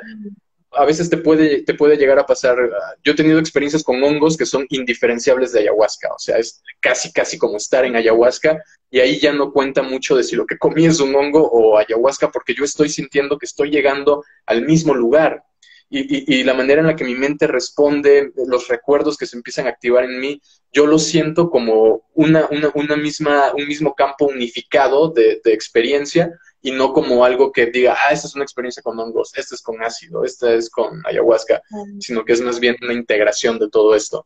a veces te puede, te puede llegar a pasar, ah, yo he tenido experiencias con hongos que son indiferenciables de ayahuasca, o sea, es casi, casi como estar en ayahuasca y ahí ya no cuenta mucho de si lo que comí es un hongo o ayahuasca porque yo estoy sintiendo que estoy llegando al mismo lugar. Y, la manera en la que mi mente responde, los recuerdos que se empiezan a activar en mí, yo lo siento como una, una, misma, un mismo campo unificado de, de, experiencia y no como algo que diga, ah, esta es una experiencia con hongos, esta es con ácido, esta es con ayahuasca, sino que es más bien una integración de todo esto.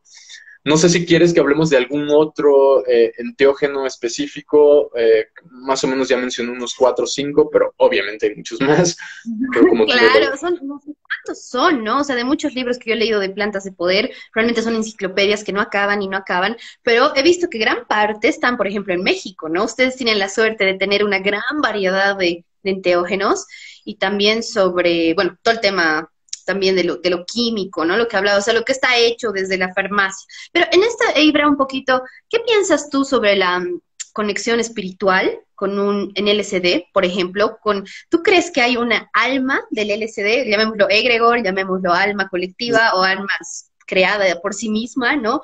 No sé si quieres que hablemos de algún otro eh, enteógeno específico. Eh, más o menos ya mencioné unos cuatro o cinco, pero obviamente hay muchos más. *laughs* claro, son, no sé cuántos son, ¿no? O sea, de muchos libros que yo he leído de plantas de poder, realmente son enciclopedias que no acaban y no acaban, pero he visto que gran parte están, por ejemplo, en México, ¿no? Ustedes tienen la suerte de tener una gran variedad de, de enteógenos y también sobre, bueno, todo el tema también de lo, de lo químico, ¿no? Lo que hablaba, o sea, lo que está hecho desde la farmacia. Pero en esta, Ibra, un poquito, ¿qué piensas tú sobre la mm, conexión espiritual con un en LSD, por ejemplo, con ¿tú crees que hay una alma del LSD, llamémoslo egregor, llamémoslo alma colectiva o alma creada por sí misma, ¿no?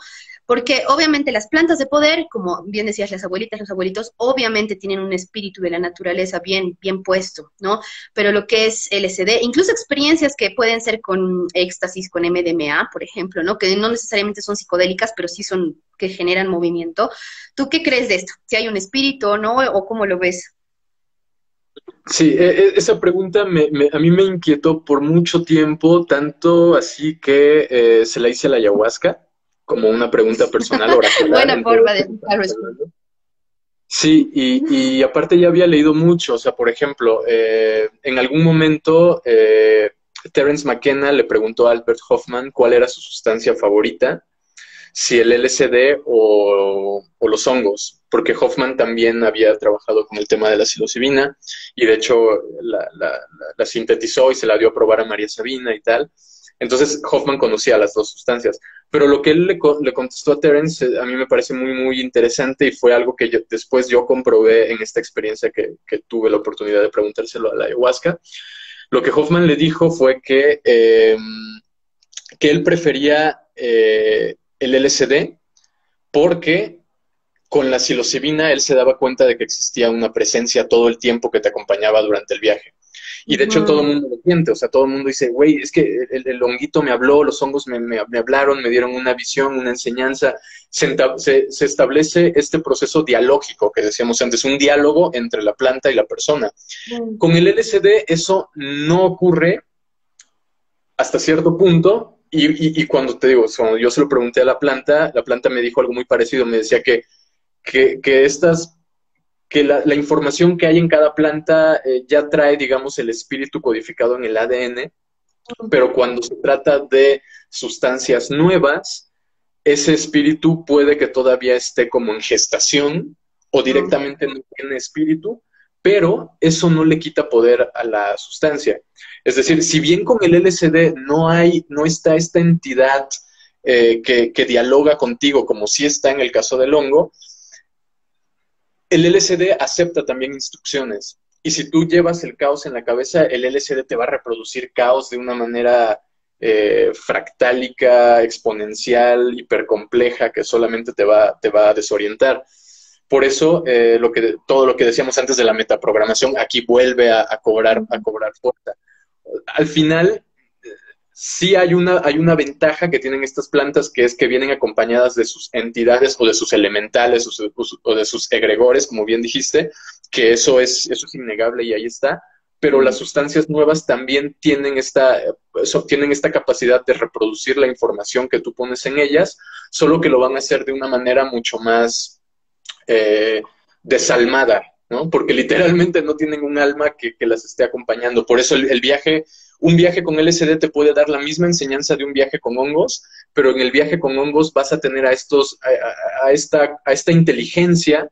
Porque obviamente las plantas de poder, como bien decías las abuelitas, los abuelitos, obviamente tienen un espíritu de la naturaleza bien, bien puesto, ¿no? Pero lo que es LSD, incluso experiencias que pueden ser con éxtasis, con MDMA, por ejemplo, ¿no? Que no necesariamente son psicodélicas, pero sí son que generan movimiento. ¿Tú qué crees de esto? ¿Si hay un espíritu o no? ¿O cómo lo ves? Sí, e, e, esa pregunta me, a mí me inquietó por mucho tiempo, tanto así que eh, se la hice a la ayahuasca como una pregunta personal *laughs* Buena forma de Sí, y, aparte ya había leído mucho, o sea, por ejemplo, eh, en algún momento eh, Terence McKenna le preguntó a Albert Hoffman cuál era su sustancia favorita, si el LSD o, los hongos, porque Hoffman también había trabajado con el tema de la psilocibina y de hecho la, la sintetizó y se la dio a probar a María Sabina y tal. Entonces Hoffman conocía las dos sustancias. Pero lo que él le, contestó a Terence eh, a mí me parece muy, muy interesante y fue algo que después yo comprobé en esta experiencia que, tuve la oportunidad de preguntárselo a la ayahuasca. Lo que Hoffman le dijo fue que, em, que él prefería eh, el LSD porque con la psilocibina él se daba cuenta de que existía una presencia todo el tiempo que te acompañaba durante el viaje. Y de hecho todo el mundo lo siente, o sea, todo el mundo dice, güey, es que el, honguito me habló, los hongos me, me, hablaron, me dieron una visión, una enseñanza. Se, se, establece este proceso dialógico que decíamos antes, un diálogo entre la planta y la persona. Con el LSD eso no ocurre hasta cierto punto. Y, y, cuando te digo, cuando yo se lo pregunté a la planta, la planta me dijo algo muy parecido, me decía que, que, que estas que la, información que hay en cada planta eh, ya trae, digamos, el espíritu codificado en el ADN, pero cuando se trata de sustancias nuevas, ese espíritu puede que todavía esté como en gestación o directamente no tiene espíritu, pero eso no le quita poder a la sustancia. Es decir, si bien con el LSD no hay, no está esta entidad eh, que, que, dialoga contigo como si está en el caso del hongo, el LSD acepta también instrucciones. Y si tú llevas el caos en la cabeza, el LSD te va a reproducir caos de una manera eh, fractálica, exponencial, hipercompleja, que solamente te va, a desorientar. Por eso, eh, todo lo que decíamos antes de la metaprogramación, aquí vuelve a, a cobrar, a cobrar fuerza. Al final, sí hay una, hay una ventaja que tienen estas plantas, que es que vienen acompañadas de sus entidades o de sus elementales o, de sus egregores, como bien dijiste, que eso es, eso es innegable y ahí está. Pero las sustancias nuevas también tienen esta, tienen esta capacidad de reproducir la información que tú pones en ellas, solo que lo van a hacer de una manera mucho más eh, desalmada, ¿no? Porque literalmente no tienen un alma que, las esté acompañando. Por eso el viaje un viaje con LSD te puede dar la misma enseñanza de un viaje con hongos, pero en el viaje con hongos vas a tener a estos, a, esta, a esta inteligencia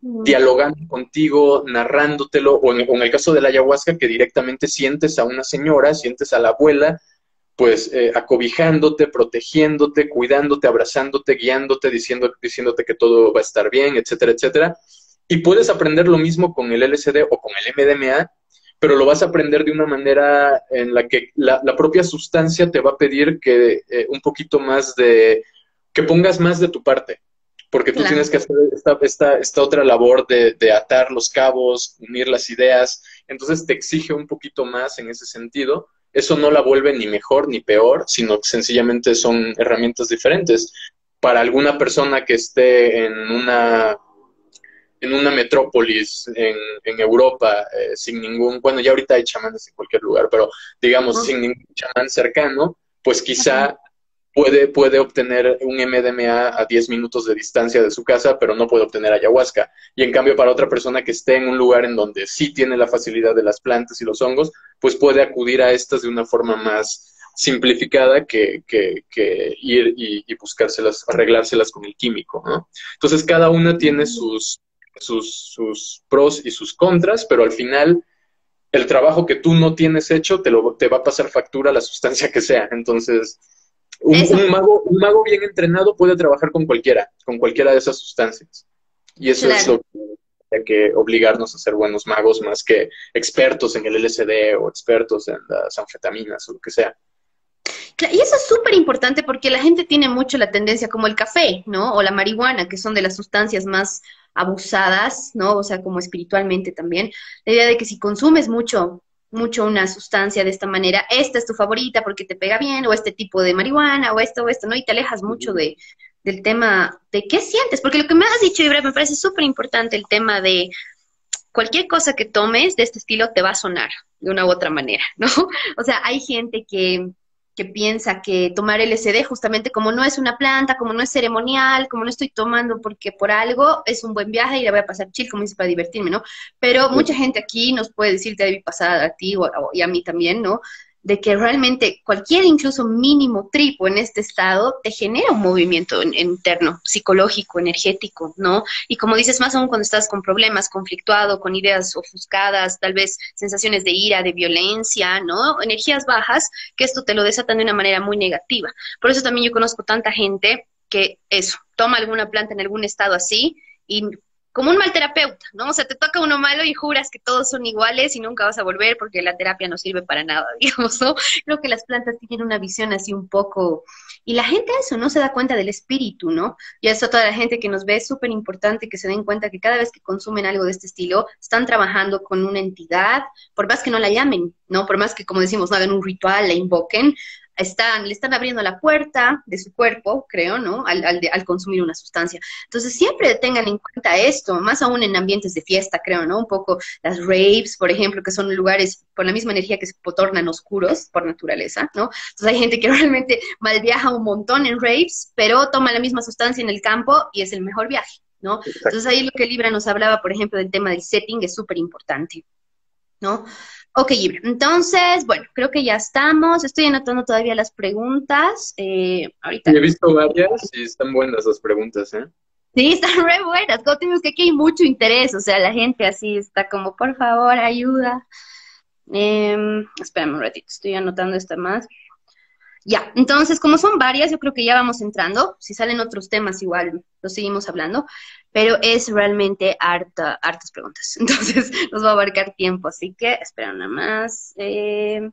dialogando contigo, narrándotelo, o en, el caso de la ayahuasca, que directamente sientes a una señora, sientes a la abuela, pues eh, acobijándote, protegiéndote, cuidándote, abrazándote, guiándote, diciendo, diciéndote que todo va a estar bien, etcétera, etcétera. Y puedes aprender lo mismo con el LSD o con el MDMA, pero lo vas a aprender de una manera en la que la, propia sustancia te va a pedir que eh, un poquito más de, que pongas más de tu parte, porque tú tienes que hacer esta, esta, otra labor de, de, atar los cabos, unir las ideas, entonces te exige un poquito más en ese sentido, eso no la vuelve ni mejor ni peor, sino que sencillamente son herramientas diferentes. Para alguna persona que esté en una en una metrópolis en, en Europa, eh, sin ningún, bueno, ya ahorita hay chamanes en cualquier lugar, pero digamos, sin ningún chamán cercano, pues quizá puede, puede obtener un MDMA a 10 minutos de distancia de su casa, pero no puede obtener ayahuasca. Y en cambio, para otra persona que esté en un lugar en donde sí tiene la facilidad de las plantas y los hongos, pues puede acudir a estas de una forma más simplificada que, que, que ir y, y, buscárselas, arreglárselas con el químico, ¿no? Entonces, cada una tiene sus, sus, sus pros y sus contras, pero al final el trabajo que tú no tienes hecho te, lo, te va a pasar factura la sustancia que sea. Entonces, un, mago, un mago bien entrenado puede trabajar con cualquiera, con cualquiera de esas sustancias. Y eso es lo que hay que obligarnos a ser buenos magos más que expertos en el LSD o expertos en las anfetaminas o lo que sea. Y eso es súper importante porque la gente tiene mucho la tendencia como el café, ¿no? O la marihuana, que son de las sustancias más abusadas, ¿no? O sea, como espiritualmente también. La idea de que si consumes mucho mucho una sustancia de esta manera, esta es tu favorita porque te pega bien, o este tipo de marihuana, o esto, o esto, ¿no? Y te alejas mucho de, del tema de qué sientes, porque lo que me has dicho, Ibra, me parece súper importante el tema de cualquier cosa que tomes de este estilo te va a sonar de una u otra manera, ¿no? *laughs* O sea, hay gente que que piensa que tomar LSD justamente como no es una planta, como no es ceremonial, como no estoy tomando porque por algo es un buen viaje y la voy a pasar chill, como dice, para divertirme, ¿no? Pero mucha gente aquí nos puede decir, te debe pasar a ti o, y a mí también, ¿no? De que realmente cualquier incluso mínimo tripo en este estado te genera un movimiento interno, psicológico, energético, ¿no? Y como dices, más aún cuando estás con problemas, conflictuado, con ideas ofuscadas, tal vez sensaciones de ira, de violencia, ¿no? Energías bajas, que esto te lo desatan de una manera muy negativa. Por eso también yo conozco tanta gente que eso, toma alguna planta en algún estado así y como un mal terapeuta, ¿no? O sea, te toca uno malo y juras que todos son iguales y nunca vas a volver porque la terapia no sirve para nada, *laughs* digamos, ¿no? Creo que las plantas tienen una visión así un poco... Y la gente eso no se da cuenta del espíritu, ¿no? Y eso toda la gente que nos ve es súper importante que se den cuenta que cada vez que consumen algo de este estilo, están trabajando con una entidad, por más que no la llamen, ¿no? Por más que, como decimos, no hagan un ritual, la invoquen, están, le están abriendo la puerta de su cuerpo, creo, ¿no? Al, al, consumir una sustancia. Entonces, siempre tengan en cuenta esto, más aún en ambientes de fiesta, creo, ¿no? Un poco las raves, por ejemplo, que son lugares con la misma energía que se tornan oscuros por naturaleza, ¿no? Entonces, hay gente que *laughs* realmente mal viaja un montón en raves, pero toma la misma sustancia en el campo y es el mejor viaje, ¿no? Entonces, ahí lo que Libra nos hablaba, por ejemplo, del tema del setting es súper importante, ¿no? Ok, Ibra. Entonces, bueno, creo que ya estamos. Estoy anotando todavía las preguntas. Eh, ahorita. he visto varias y están buenas las preguntas, ¿eh? Sí, están re buenas. Como tenemos que aquí hay mucho interés. O sea, la gente así está como, por favor, ayuda. Eh, espérame un ratito, estoy anotando esta más. Ya, entonces, como son varias, yo creo que ya vamos entrando. Si salen otros temas, igual lo seguimos hablando pero es realmente harta, hartas preguntas. *laughs* Entonces nos va a abarcar tiempo, así que espera nada más. Eh,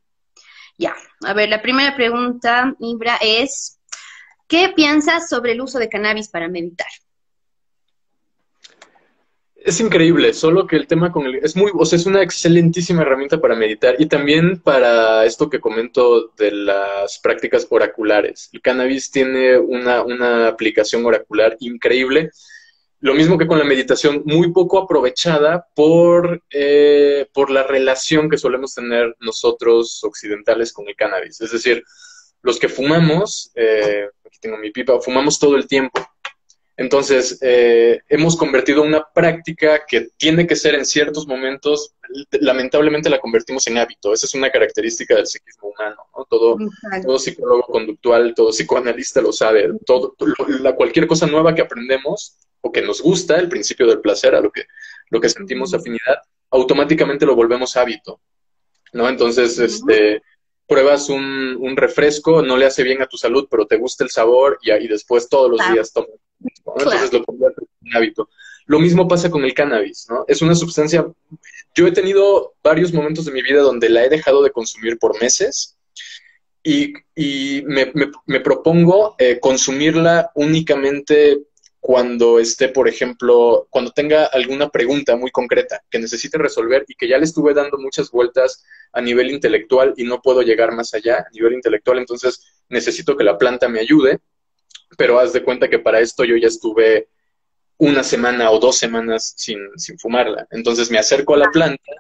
ya, a ver, la primera pregunta, Ibra, es, ¿qué piensas sobre el uso de cannabis para meditar? Es increíble, solo que el tema con el... Es muy, o sea, es una excelentísima herramienta para meditar y también para esto que comento de las prácticas oraculares. El cannabis tiene una, una aplicación oracular increíble lo mismo que con la meditación, muy poco aprovechada por, eh, por la relación que solemos tener nosotros occidentales con el cannabis. Es decir, los que fumamos, eh, aquí tengo mi pipa, fumamos todo el tiempo. Entonces, eh, hemos convertido una práctica que tiene que ser en ciertos momentos, lamentablemente la convertimos en hábito. Esa es una característica del psiquismo humano. Todo, todo psicólogo conductual, todo psicoanalista lo sabe. Todo, la, cualquier cosa nueva que aprendemos o que nos gusta, el principio del placer, a lo que, lo que sentimos afinidad, automáticamente lo volvemos hábito, ¿no? Entonces, este, pruebas un, un, refresco, no le hace bien a tu salud, pero te gusta el sabor y, y después todos los días tomas. Entonces lo conviertes en hábito. Lo mismo pasa con el cannabis, ¿no? Es una sustancia, yo he tenido varios momentos de mi vida donde la he dejado de consumir por meses y, me, propongo eh, consumirla únicamente cuando esté, por ejemplo, cuando tenga alguna pregunta muy concreta que necesite resolver y que ya le estuve dando muchas vueltas a nivel intelectual y no puedo llegar más allá a nivel intelectual, entonces necesito que la planta me ayude, pero haz de cuenta que para esto yo ya estuve una semana o dos semanas sin, sin fumarla. Entonces me acerco a la planta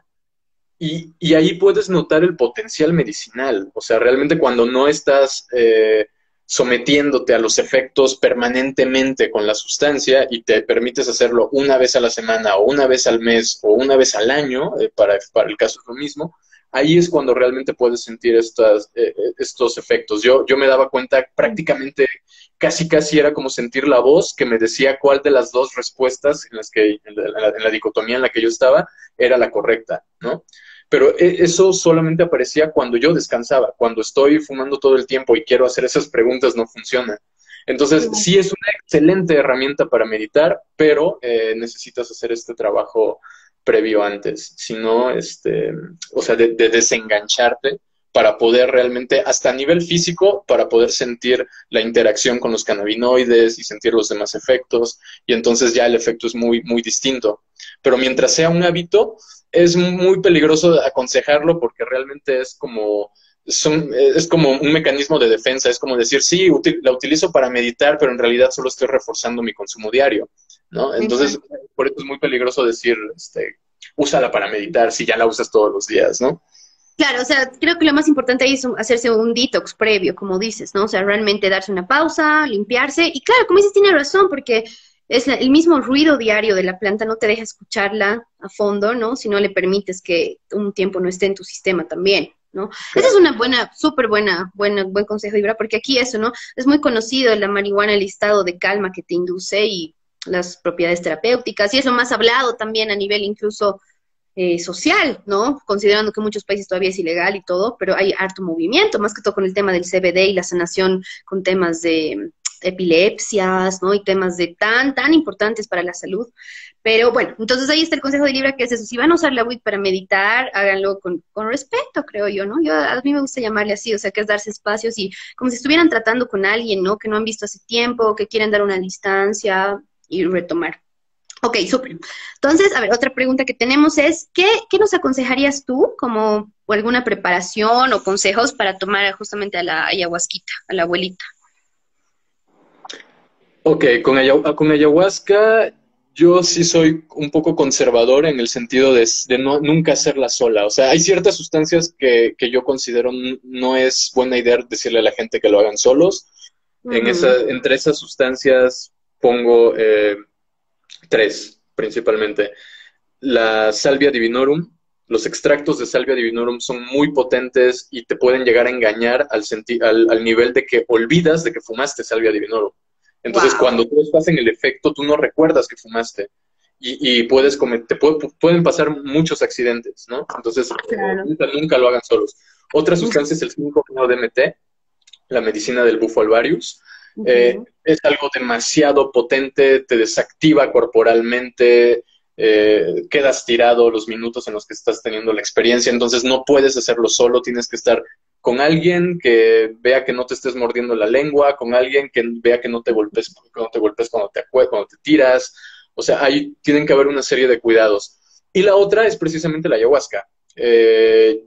y, y, ahí puedes notar el potencial medicinal. O sea, realmente cuando no estás... Eh, sometiéndote a los efectos permanentemente con la sustancia y te permites hacerlo una vez a la semana o una vez al mes o una vez al año, eh, para, para, el caso es lo mismo, ahí es cuando realmente puedes sentir estas, eh, eh, estos efectos. Yo, yo me daba cuenta prácticamente, casi casi era como sentir la voz que me decía cuál de las dos respuestas en las que, en la, en la dicotomía en la que yo estaba, era la correcta, ¿no? Pero e, eso solamente aparecía cuando yo descansaba, cuando estoy fumando todo el tiempo y quiero hacer esas preguntas no funciona. Entonces, sí es una excelente herramienta para meditar, pero eh, necesitas hacer este trabajo previo antes, si no, este, o sea, de, desengancharte para poder realmente, hasta a nivel físico, para poder sentir la interacción con los cannabinoides y sentir los demás efectos, y entonces ya el efecto es muy, muy distinto. Pero mientras sea un hábito, es muy peligroso aconsejarlo porque realmente es como, es como un mecanismo de defensa, es como decir, sí, la utilizo para meditar, pero en realidad solo estoy reforzando mi consumo diario, ¿no? Entonces, por eso es muy peligroso decir, este, úsala para meditar si ya la usas todos los días, ¿no? Claro, o sea, creo que lo más importante ahí es hacerse un detox previo, como dices, ¿no? O sea, realmente darse una pausa, limpiarse. Y claro, como dices, tiene razón, porque es el mismo ruido diario de la planta, no te deja escucharla a fondo, ¿no? Si no le permites que un tiempo no esté en tu sistema también, ¿no? Esa es una buena, súper buena, buena, buen consejo, Ibra, porque aquí eso, ¿no? Es muy conocido la marihuana, el estado de calma que te induce y las propiedades terapéuticas, y es lo más hablado también a nivel incluso eh, social, ¿no? Considerando que en muchos países todavía es ilegal y todo, pero hay harto movimiento, más que todo con el tema del CBD y la sanación con temas de epilepsias, ¿no? Y temas de tan, tan importantes para la salud. Pero bueno, entonces ahí está el consejo de Libra, que es eso, si van a usar la WIT para meditar, háganlo con, con, respeto, creo yo, ¿no? Yo, a mí me gusta llamarle así, o sea, que es darse espacios y como si estuvieran tratando con alguien, ¿no? Que no han visto hace tiempo, que quieren dar una distancia y retomar. Ok, súper. Entonces, a ver, otra pregunta que tenemos es, ¿qué, ¿qué nos aconsejarías tú como alguna preparación o consejos para tomar justamente a la ayahuasquita, a la abuelita? Ok, con, con ayahuasca yo sí soy un poco conservador en el sentido de, no, nunca hacerla sola. O sea, hay ciertas sustancias que, yo considero no es buena idea decirle a la gente que lo hagan solos. en esa, entre esas sustancias pongo eh, tres principalmente. La salvia divinorum. Los extractos de salvia divinorum son muy potentes y te pueden llegar a engañar al, al, al nivel de que olvidas de que fumaste salvia divinorum. Entonces, cuando tú estás en el efecto, tú no recuerdas que fumaste. Y, puedes te pueden pasar muchos accidentes, ¿no? Entonces, nunca, lo hagan solos. Otra sustancia es el 5-DMT, la medicina del Eh, es algo demasiado potente, te desactiva corporalmente, eh, quedas tirado los minutos en los que estás teniendo la experiencia, entonces no puedes hacerlo solo, tienes que estar con alguien que vea que no te estés mordiendo la lengua, con alguien que vea que no te golpes, que no te golpes cuando te, cuando te tiras. O sea, ahí tienen que haber una serie de cuidados. Y la otra es precisamente la ayahuasca. Eh,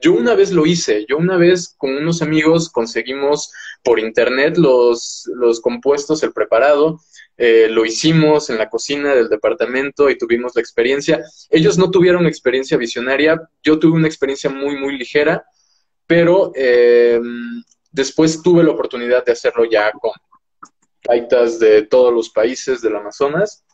yo una vez lo hice, yo una vez con unos amigos conseguimos por internet los, los compuestos, el preparado, eh, lo hicimos en la cocina del departamento y tuvimos la experiencia. Ellos no tuvieron experiencia visionaria, yo tuve una experiencia muy, muy ligera pero eh, después tuve la oportunidad de hacerlo ya con taitas de todos los países del Amazonas,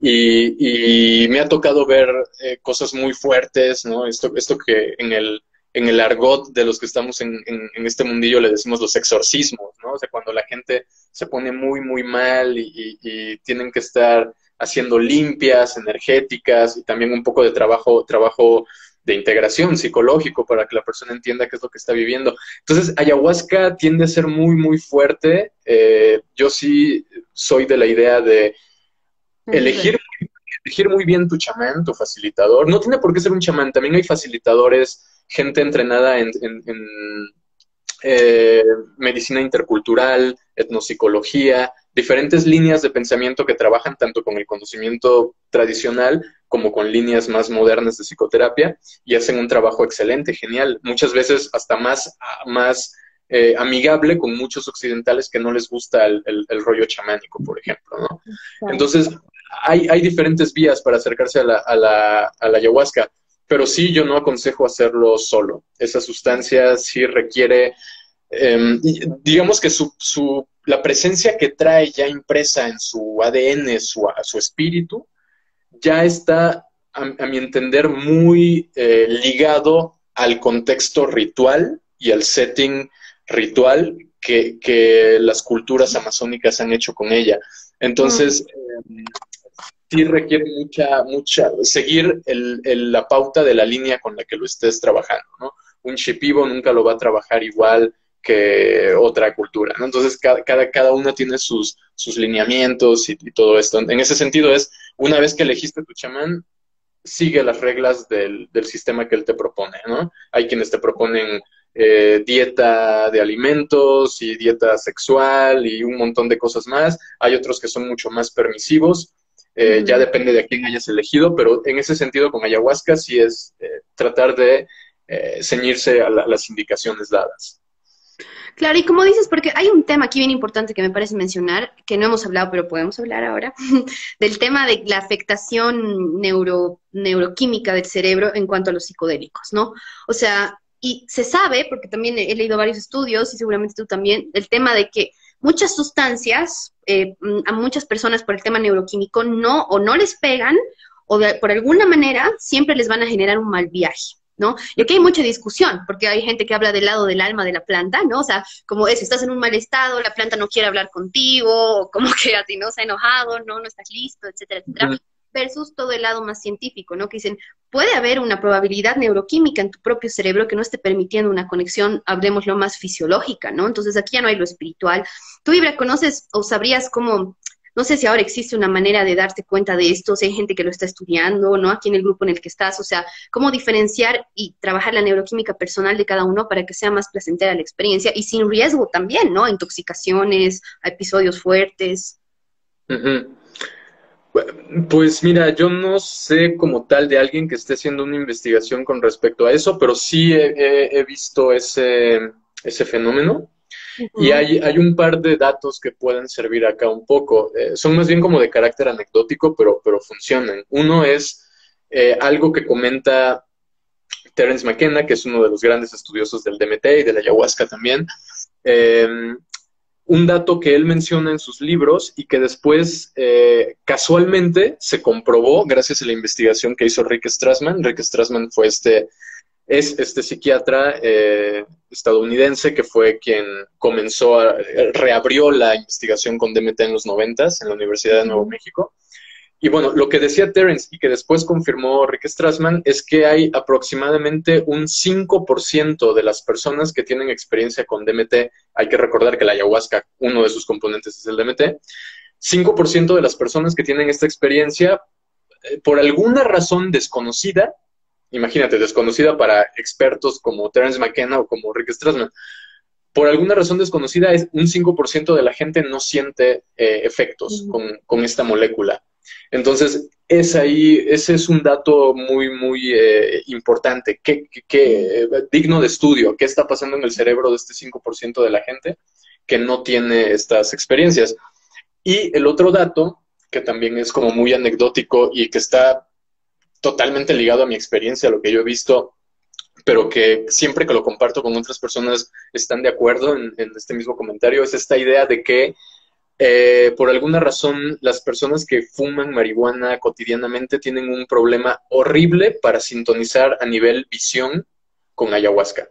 y, me ha tocado ver eh, cosas muy fuertes, ¿no? Esto, esto que en el, en el argot de los que estamos en, en, este mundillo le decimos los exorcismos, ¿no? O sea, cuando la gente se pone muy, muy mal y, y tienen que estar haciendo limpias energéticas y también un poco de trabajo, trabajo de integración psicológico para que la persona entienda qué es lo que está viviendo. Entonces, ayahuasca tiende a ser muy, muy fuerte. Eh, yo sí soy de la idea de elegir, elegir muy bien tu chamán, tu facilitador. No tiene por qué ser un chamán, también hay facilitadores, gente entrenada en, eh, medicina intercultural, etnopsicología, diferentes líneas de pensamiento que trabajan tanto con el conocimiento tradicional como con líneas más modernas de psicoterapia y hacen un trabajo excelente, genial, muchas veces hasta más, más eh, amigable con muchos occidentales que no les gusta el, rollo chamánico, por ejemplo, ¿no? Entonces, hay, hay, diferentes vías para acercarse a la, a, la, a la ayahuasca, pero sí yo no aconsejo hacerlo solo. Esa sustancia sí requiere, em, digamos que su, su, la presencia que trae ya impresa en su ADN, su, su espíritu, ya está, a, mi entender, muy eh, ligado al contexto ritual y al setting ritual que, las culturas amazónicas han hecho con ella. Entonces, eh, sí requiere mucha, mucha, seguir la pauta de la línea con la que lo estés trabajando, ¿no? Un shipibo nunca lo va a trabajar igual que otra cultura, ¿no? Entonces, cada, una tiene sus, lineamientos y, todo esto. En ese sentido es, una vez que elegiste tu chamán, sigue las reglas del, del sistema que él te propone, ¿no? Hay quienes te proponen eh, dieta de alimentos y dieta sexual y un montón de cosas más. Hay otros que son mucho más permisivos. Eh, ya depende de a quién hayas elegido, pero en ese sentido con ayahuasca sí es eh, tratar de ceñirse a, las indicaciones dadas. Claro, y como dices, porque hay un tema aquí bien importante que me parece mencionar, que no hemos hablado, pero podemos hablar ahora, *laughs* del tema de la afectación neuro, neuroquímica del cerebro en cuanto a los psicodélicos, ¿no? O sea, y se sabe, porque también he, leído varios estudios y seguramente tú también, el tema de que muchas sustancias eh, a muchas personas por el tema neuroquímico no o no les pegan o por alguna manera siempre les van a generar un mal viaje. ¿no? Y aquí hay mucha discusión, porque hay gente que habla del lado del alma de la planta, ¿no? O sea, como es, estás en un mal estado, la planta no quiere hablar contigo, o como que a ti no se ha enojado, no, no estás listo, etcétera, etcétera versus todo el lado más científico, ¿no? Que dicen, puede haber una probabilidad neuroquímica en tu propio cerebro que no esté permitiendo una conexión, hablemoslo más fisiológica, ¿no? Entonces aquí ya no hay lo espiritual. ¿Tú, Ibra, conoces o sabrías cómo, no sé si ahora existe una manera de darte cuenta de esto, si hay gente que lo está estudiando, ¿no? Aquí en el grupo en el que estás, o sea, cómo diferenciar y trabajar la neuroquímica personal de cada uno para que sea más placentera la experiencia y sin riesgo también, ¿no? Intoxicaciones, episodios fuertes. Pues mira, yo no sé como tal de alguien que esté haciendo una investigación con respecto a eso, pero sí he, visto ese, ese fenómeno. Y hay, hay, un par de datos que pueden servir acá un poco. Eh, son más bien como de carácter anecdótico, pero, pero funcionan. Uno es eh, algo que comenta Terence McKenna, que es uno de los grandes estudiosos del DMT y de la ayahuasca también. Eh, un dato que él menciona en sus libros y que después eh, casualmente se comprobó gracias a la investigación que hizo Rick Strassman. Rick Strassman fue este, es este psiquiatra eh, estadounidense que fue quien comenzó a, reabrió la investigación con DMT en los noventas en la Universidad de Nuevo México. Y bueno, lo que decía Terence y que después confirmó Rick Strassman es que hay aproximadamente un 5% de las personas que tienen experiencia con DMT, hay que recordar que la ayahuasca, uno de sus componentes es el DMT, 5% de las personas que tienen esta experiencia, eh, por alguna razón desconocida, imagínate, desconocida para expertos como Terence McKenna o como Rick Strassman, por alguna razón desconocida, es un 5% de la gente no siente eh, efectos con, con esta molécula. Entonces, es ahí, ese es un dato muy, muy eh, importante, que, que, digno de estudio, qué está pasando en el cerebro de este 5% de la gente que no tiene estas experiencias. Y el otro dato, que también es como muy anecdótico y que está totalmente ligado a mi experiencia, a lo que yo he visto, pero que siempre que lo comparto con otras personas están de acuerdo en este mismo comentario, es esta idea de que eh, por alguna razón, las personas que fuman marihuana cotidianamente tienen un problema horrible para sintonizar a nivel visión con ayahuasca.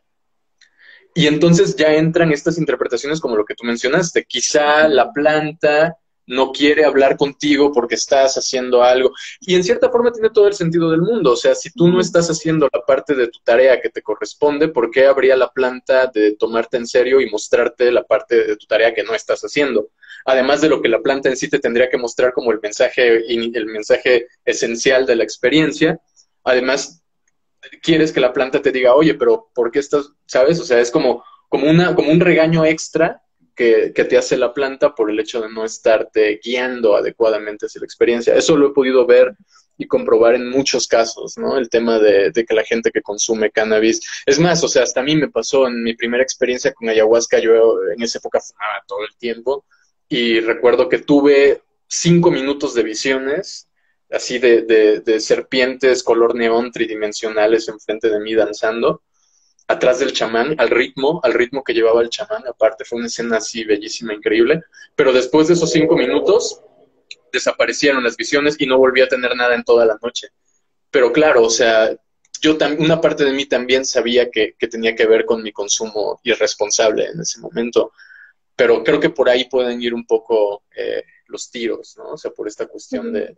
Y entonces ya entran estas interpretaciones como lo que tú mencionaste. Quizá la planta no quiere hablar contigo porque estás haciendo algo. Y en cierta forma tiene todo el sentido del mundo. O sea, si tú no estás haciendo la parte de tu tarea que te corresponde, ¿por qué habría la planta de tomarte en serio y mostrarte la parte de tu tarea que no estás haciendo? Además de lo que la planta en sí te tendría que mostrar como el mensaje, el mensaje esencial de la experiencia, además quieres que la planta te diga, oye, pero ¿por qué estás, sabes? O sea, es como, como, una, como un regaño extra que, te hace la planta por el hecho de no estarte guiando adecuadamente hacia la experiencia. Eso lo he podido ver y comprobar en muchos casos, ¿no? El tema de, que la gente que consume cannabis. Es más, o sea, hasta a mí me pasó en mi primera experiencia con ayahuasca, yo en esa época fumaba todo el tiempo y recuerdo que tuve cinco minutos de visiones, así de, de serpientes color neón tridimensionales enfrente de mí danzando atrás del chamán, al ritmo, al ritmo que llevaba el chamán. Aparte, fue una escena así bellísima, increíble. Pero después de esos cinco minutos, desaparecieron las visiones y no volví a tener nada en toda la noche. Pero claro, o sea, yo una parte de mí también sabía que, tenía que ver con mi consumo irresponsable en ese momento. Pero creo que por ahí pueden ir un poco eh, los tiros, ¿no? O sea, por esta cuestión de,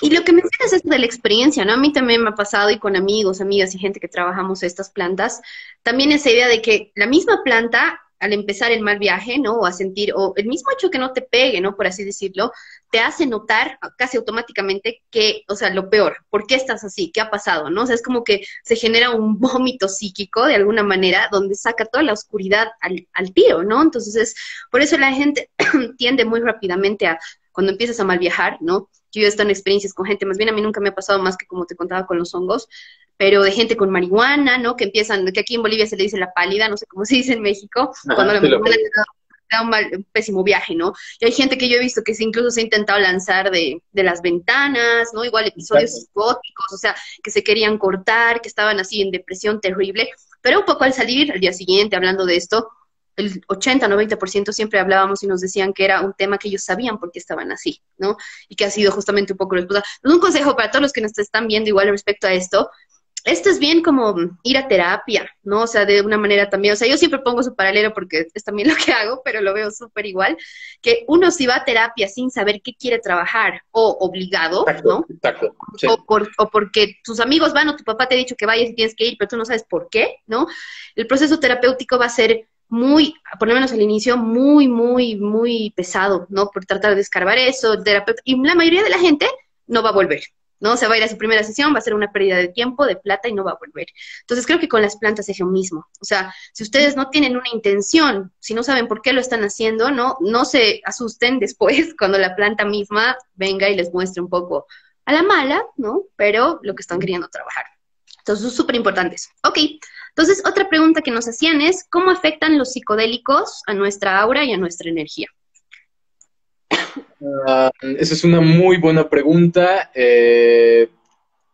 y lo que mencionas es de la experiencia, ¿no? A mí también me ha pasado y con amigos, amigas y gente que trabajamos estas plantas, también esa idea de que la misma planta, al empezar el mal viaje, ¿no? O a sentir, o el mismo hecho que no te pegue, ¿no? Por así decirlo, te hace notar casi automáticamente que, o sea, lo peor, ¿por qué estás así? ¿Qué ha pasado? ¿No? O sea, es como que se genera un *laughs* vómito psíquico de alguna manera donde saca toda la oscuridad al, al tiro, ¿no? Entonces, es, por eso la gente *clears throat* tiende muy rápidamente a, cuando empiezas a mal viajar, ¿no? Yo he estado en experiencias con gente, más bien a mí nunca me ha pasado más que como te contaba con los hongos, pero de gente con marihuana, ¿no? Que empiezan, que aquí en Bolivia se le dice la pálida, no sé cómo se dice en México, cuando la marihuana da un, un, pésimo viaje, ¿no? Y hay gente que yo he visto que incluso se ha intentado lanzar de, de las ventanas, ¿no? Igual episodios psicóticos, o sea, que se querían cortar, que estaban así en depresión terrible, pero un poco al salir, al día siguiente, hablando de esto, el 80, 90% siempre hablábamos y nos decían que era un tema que ellos sabían por qué estaban así, ¿no? Y que ha sido justamente un poco respuesta. Un consejo para todos los que nos están viendo igual respecto a esto, esto es bien como ir a terapia, ¿no? O sea, de una manera también, o sea, yo siempre pongo su paralelo porque es también *laughs* lo que hago, pero lo veo súper igual, que uno si va a terapia sin saber qué quiere trabajar o obligado, ¿no? o, por, o porque tus amigos van o tu papá te ha dicho que vayas y tienes que ir, pero tú no sabes por qué, ¿no? El proceso terapéutico va a ser muy, por lo menos al inicio, muy, muy, muy pesado, ¿no? Por tratar de escarbar eso, y la mayoría de la gente no va a volver, ¿no? Se va a ir a su primera sesión, va a ser una pérdida de tiempo, de plata y no va a volver. Entonces creo que con las plantas es lo mismo. O sea, si ustedes no tienen una intención, si no saben por qué lo están haciendo, no, no se asusten después *laughs* cuando la planta misma venga y les muestre un poco a la mala, ¿no? Pero lo que están queriendo trabajar. Entonces, súper importantes. Ok, entonces otra pregunta que nos hacían es, ¿cómo afectan los psicodélicos a nuestra aura y a nuestra energía? Ah, esa es una muy buena pregunta. Eh,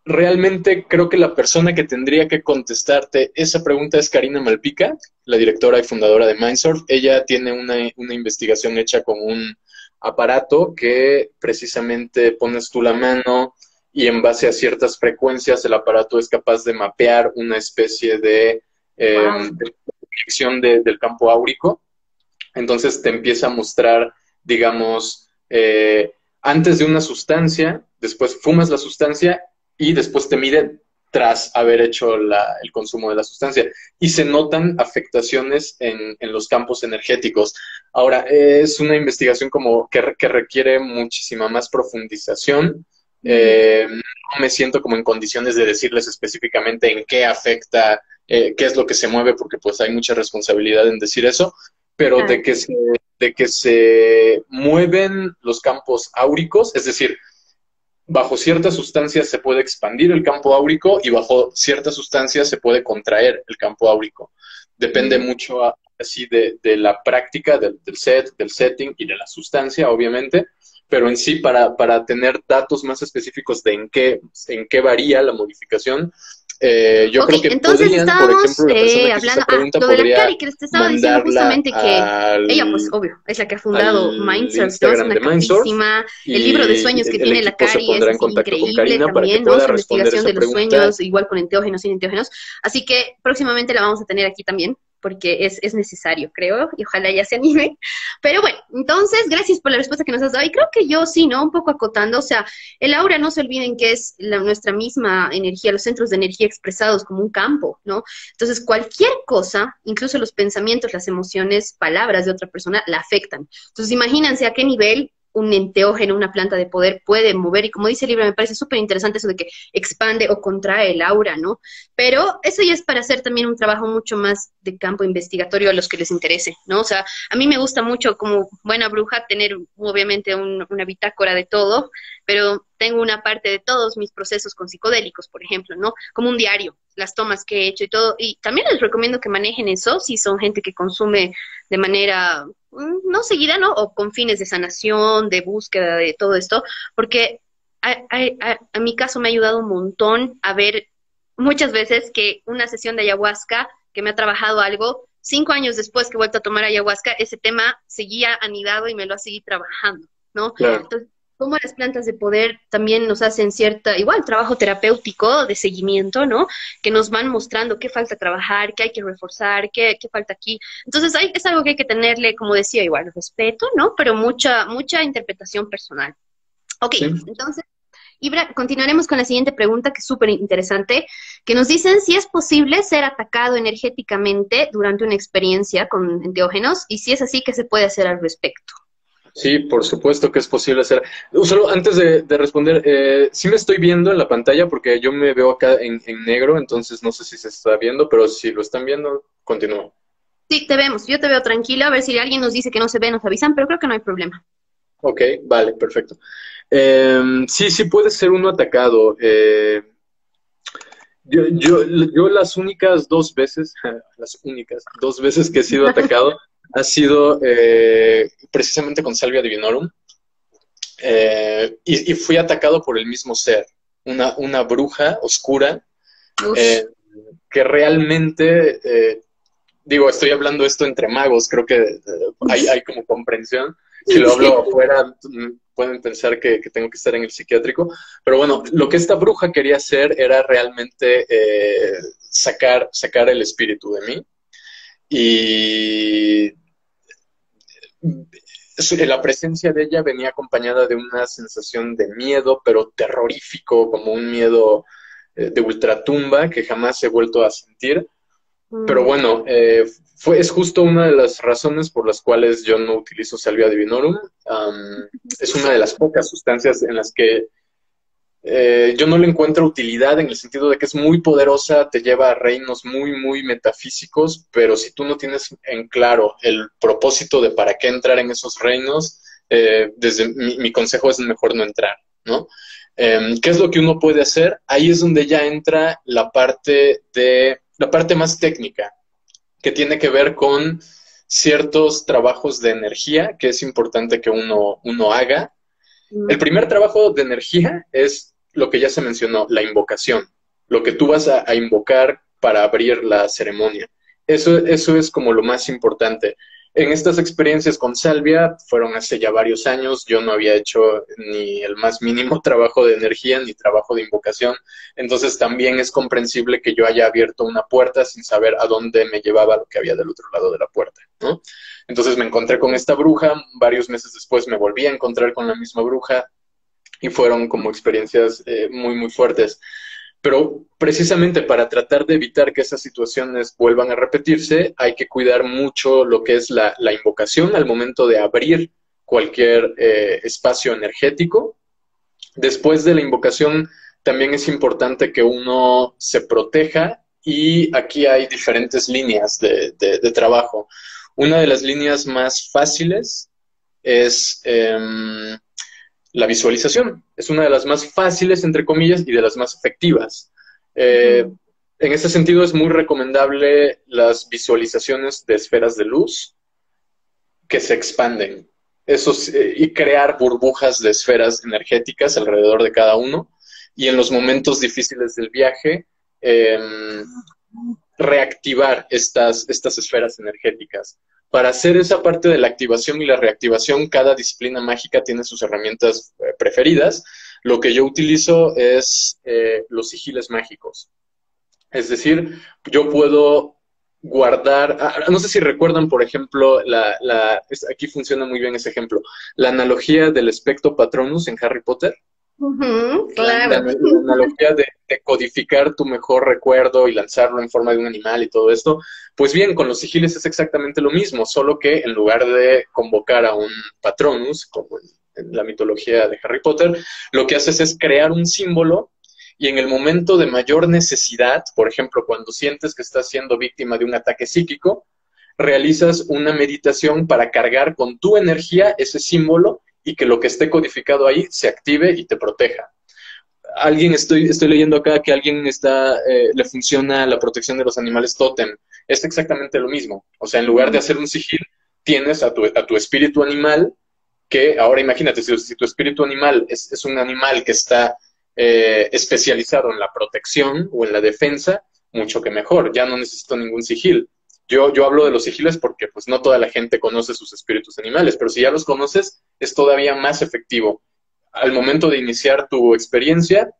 realmente creo que la persona que tendría que contestarte esa pregunta es Karina Malpica, la directora y fundadora de Mindsurf. Ella tiene una, una investigación hecha con un aparato que precisamente pones tú la mano, y en base a ciertas frecuencias el aparato es capaz de mapear una especie de, eh, proyección del campo áurico. Entonces te empieza a mostrar, digamos, eh, antes de una sustancia, después fumas la sustancia y después te mide tras haber hecho el consumo de la sustancia. Y se notan afectaciones en, los campos energéticos. Ahora, es una investigación como que, que requiere muchísima más profundización eh, no me siento como en condiciones de decirles específicamente en qué afecta, eh, qué es lo que se mueve, porque pues hay mucha responsabilidad en decir eso, pero de, que se, de que se mueven los campos áuricos, es decir, bajo ciertas sustancias se puede expandir el campo áurico y bajo ciertas sustancias se puede contraer el campo áurico. Depende mucho así de, la práctica del, del, set, del setting y de la sustancia, obviamente pero en sí para, para tener datos más específicos de en qué, en qué varía la modificación, eh, yo creo que entonces podrían, estábamos por ejemplo, eh, hablando, ah, lo de la Cari, que te estaba diciendo justamente que ella, pues, obvio, es la que ha fundado Mindsurf, ¿no? una capísima, el libro de sueños que tiene la Cari es increíble también, ¿no? Su investigación de los sueños, igual con enteógenos, sin enteógenos, así que próximamente la vamos a tener aquí también, porque es, es, necesario, creo, y ojalá ya se anime. *laughs* Pero bueno, entonces, gracias por la respuesta que nos has dado. Y creo que yo sí, ¿no? Un poco acotando, o sea, el aura, no se olviden que es la, nuestra misma energía, los centros de energía expresados como un campo, ¿no? Entonces, cualquier cosa, incluso los pensamientos, las emociones, palabras de otra persona, la afectan. Entonces, imagínense a qué nivel un enteógeno, una planta de poder puede mover. Y como dice el libro, me parece súper interesante eso de que expande o contrae el aura, ¿no? Pero eso ya es para hacer también un trabajo mucho más de campo investigatorio a los que les interese, ¿no? O sea, a mí me gusta mucho como buena bruja tener obviamente una bitácora de todo, pero tengo una parte de todos mis procesos con psicodélicos, por ejemplo, ¿no? Como un diario, las tomas que he hecho y todo. Y también les recomiendo que manejen eso si son gente que consume de manera mm, no seguida, ¿no? O con fines de sanación, de búsqueda, de todo esto, porque a, a, mi caso me ha ayudado un montón a ver muchas veces que una sesión de ayahuasca que me ha trabajado algo, cinco años después que he vuelto a tomar ayahuasca, ese tema seguía anidado y me lo ha seguido trabajando, ¿no? Entonces, cómo las plantas de poder también nos hacen cierta, igual, trabajo terapéutico de seguimiento, ¿no? Que nos van mostrando qué falta trabajar, qué hay que reforzar, qué, qué falta aquí. Entonces, hay, es algo que hay que tenerle, como decía, igual, respeto, ¿no? Pero mucha, mucha interpretación personal. Ok, entonces, Ibra, continuaremos con la siguiente pregunta, que es súper interesante, que nos dicen si es posible ser atacado energéticamente durante una experiencia con enteógenos y si es así, ¿qué se puede hacer al respecto? Sí, por supuesto que es posible hacer. Solo antes de, responder, eh, sí me estoy viendo en la pantalla porque yo me veo acá en, negro, entonces no sé si se está viendo, pero si lo están viendo, continúo. Sí, te vemos. Yo te veo tranquila. A ver si alguien nos dice que no se ve, nos avisan, pero creo que no hay problema. Ok, vale, perfecto. Em, sí, sí puede ser uno atacado. Eh, yo, yo, yo las únicas dos veces, *laughs* las únicas dos veces que he sido atacado ha sido eh, precisamente con Salvia Divinorum. Eh, y, fui atacado por el mismo ser, una, una bruja oscura, eh, que realmente, digo, estoy hablando esto entre magos, creo que hay, hay como comprensión. Si lo hablo *laughs* afuera, pueden pensar que, que, tengo que estar en el psiquiátrico. Pero bueno, lo que esta bruja quería hacer era realmente sacar, sacar el espíritu de mí. Y la presencia de ella venía acompañada de una sensación de miedo, pero terrorífico, como un miedo eh, de ultratumba que jamás he vuelto a sentir. Pero mm. bueno, eh, fue, es justo una de las razones por las cuales yo no utilizo Salvia Divinorum. es una de las pocas sustancias en las que eh, yo no le encuentro utilidad en el sentido de que es muy poderosa, te lleva a reinos muy, muy metafísicos, pero si tú no tienes en claro el propósito de para qué entrar en esos reinos, eh, desde mi, consejo es mejor no entrar, ¿no? Em, ¿Qué es lo que uno puede hacer? Ahí es donde ya entra la parte de, la parte más técnica, que tiene que ver con ciertos trabajos de energía que es importante que uno, uno haga. El primer trabajo de energía es lo que ya se mencionó, la invocación, lo que tú vas a, invocar para abrir la ceremonia. Eso, eso es como lo más importante. En estas experiencias con Salvia fueron hace ya varios años, yo no había hecho ni el más mínimo *laughs* trabajo de energía ni trabajo de invocación, entonces también es comprensible que yo haya abierto una puerta sin saber a dónde me llevaba lo que había del otro lado de la puerta, ¿no? Entonces me encontré con esta bruja, varios meses después me volví a encontrar con la misma bruja, y fueron como experiencias eh, muy, muy fuertes. Pero precisamente para tratar de evitar que esas situaciones vuelvan a repetirse, hay que cuidar mucho lo que es la, invocación al momento de abrir cualquier eh, espacio energético. Después de la invocación, también es importante que uno se proteja y aquí hay diferentes líneas de, trabajo. Una de las líneas más fáciles es... Em, la visualización. Es una de las más fáciles, entre comillas, y de las más efectivas. Eh, en este sentido, es muy recomendable las visualizaciones de esferas de luz que se expanden. Eso, eh, y crear burbujas de esferas energéticas alrededor de cada uno. Y en los momentos difíciles del viaje, em, reactivar estas, estas esferas energéticas para hacer esa parte de la activación y la reactivación, cada disciplina mágica tiene sus herramientas eh, preferidas. Lo que yo utilizo es eh, los sigiles mágicos. Es decir, yo puedo guardar, ah, no sé si recuerdan, por ejemplo, la, la, aquí funciona muy bien ese ejemplo, la analogía del espectro patronus en Harry Potter claro. La, analogía de, codificar tu mejor recuerdo y lanzarlo en forma de un animal y todo esto. Pues bien, con los sigiles es exactamente lo mismo, solo que en lugar de convocar a un patronus, como en la mitología de Harry Potter, lo que haces es crear un símbolo y en el momento de mayor necesidad, por ejemplo, cuando sientes que estás siendo víctima de un ataque psíquico, realizas una meditación para cargar con tu energía ese símbolo y que lo que esté codificado ahí se active y te proteja. Alguien, estoy, estoy leyendo acá que alguien está, eh, le funciona la protección de los animales totem. Es exactamente lo mismo. O sea, en lugar de hacer un sigil, tienes a tu, a tu espíritu animal que, ahora imagínate, si, tu espíritu animal es, un animal que está eh, especializado en la protección o en la defensa, mucho que mejor. Ya no necesito ningún sigil. Yo, yo hablo de los sigiles porque pues no toda la gente conoce sus espíritus animales, pero si ya los conoces es todavía más efectivo. Al momento de iniciar tu experiencia,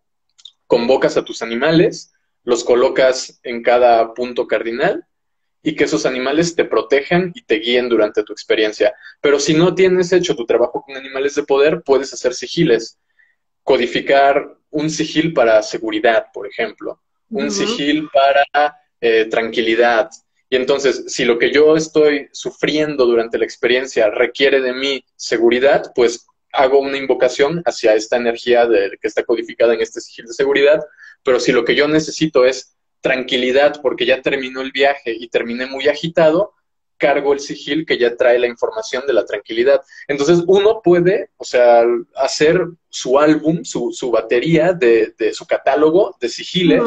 convocas a tus animales, los colocas en cada punto cardinal y que esos animales te protejan y te guíen durante tu experiencia. Pero si no tienes hecho tu trabajo con animales de poder, puedes hacer sigiles. Codificar un sigil para seguridad, por ejemplo. Un sigil para eh, tranquilidad. Y entonces, si lo que yo estoy sufriendo durante la experiencia requiere de mi seguridad, pues hago una invocación hacia esta energía que está codificada en este sigil de seguridad. Pero si lo que yo necesito es tranquilidad porque ya terminó el viaje y terminé muy agitado, cargo el sigil que ya trae la información de la tranquilidad. Entonces uno puede, o sea, hacer su álbum, su, batería de, su catálogo de sigiles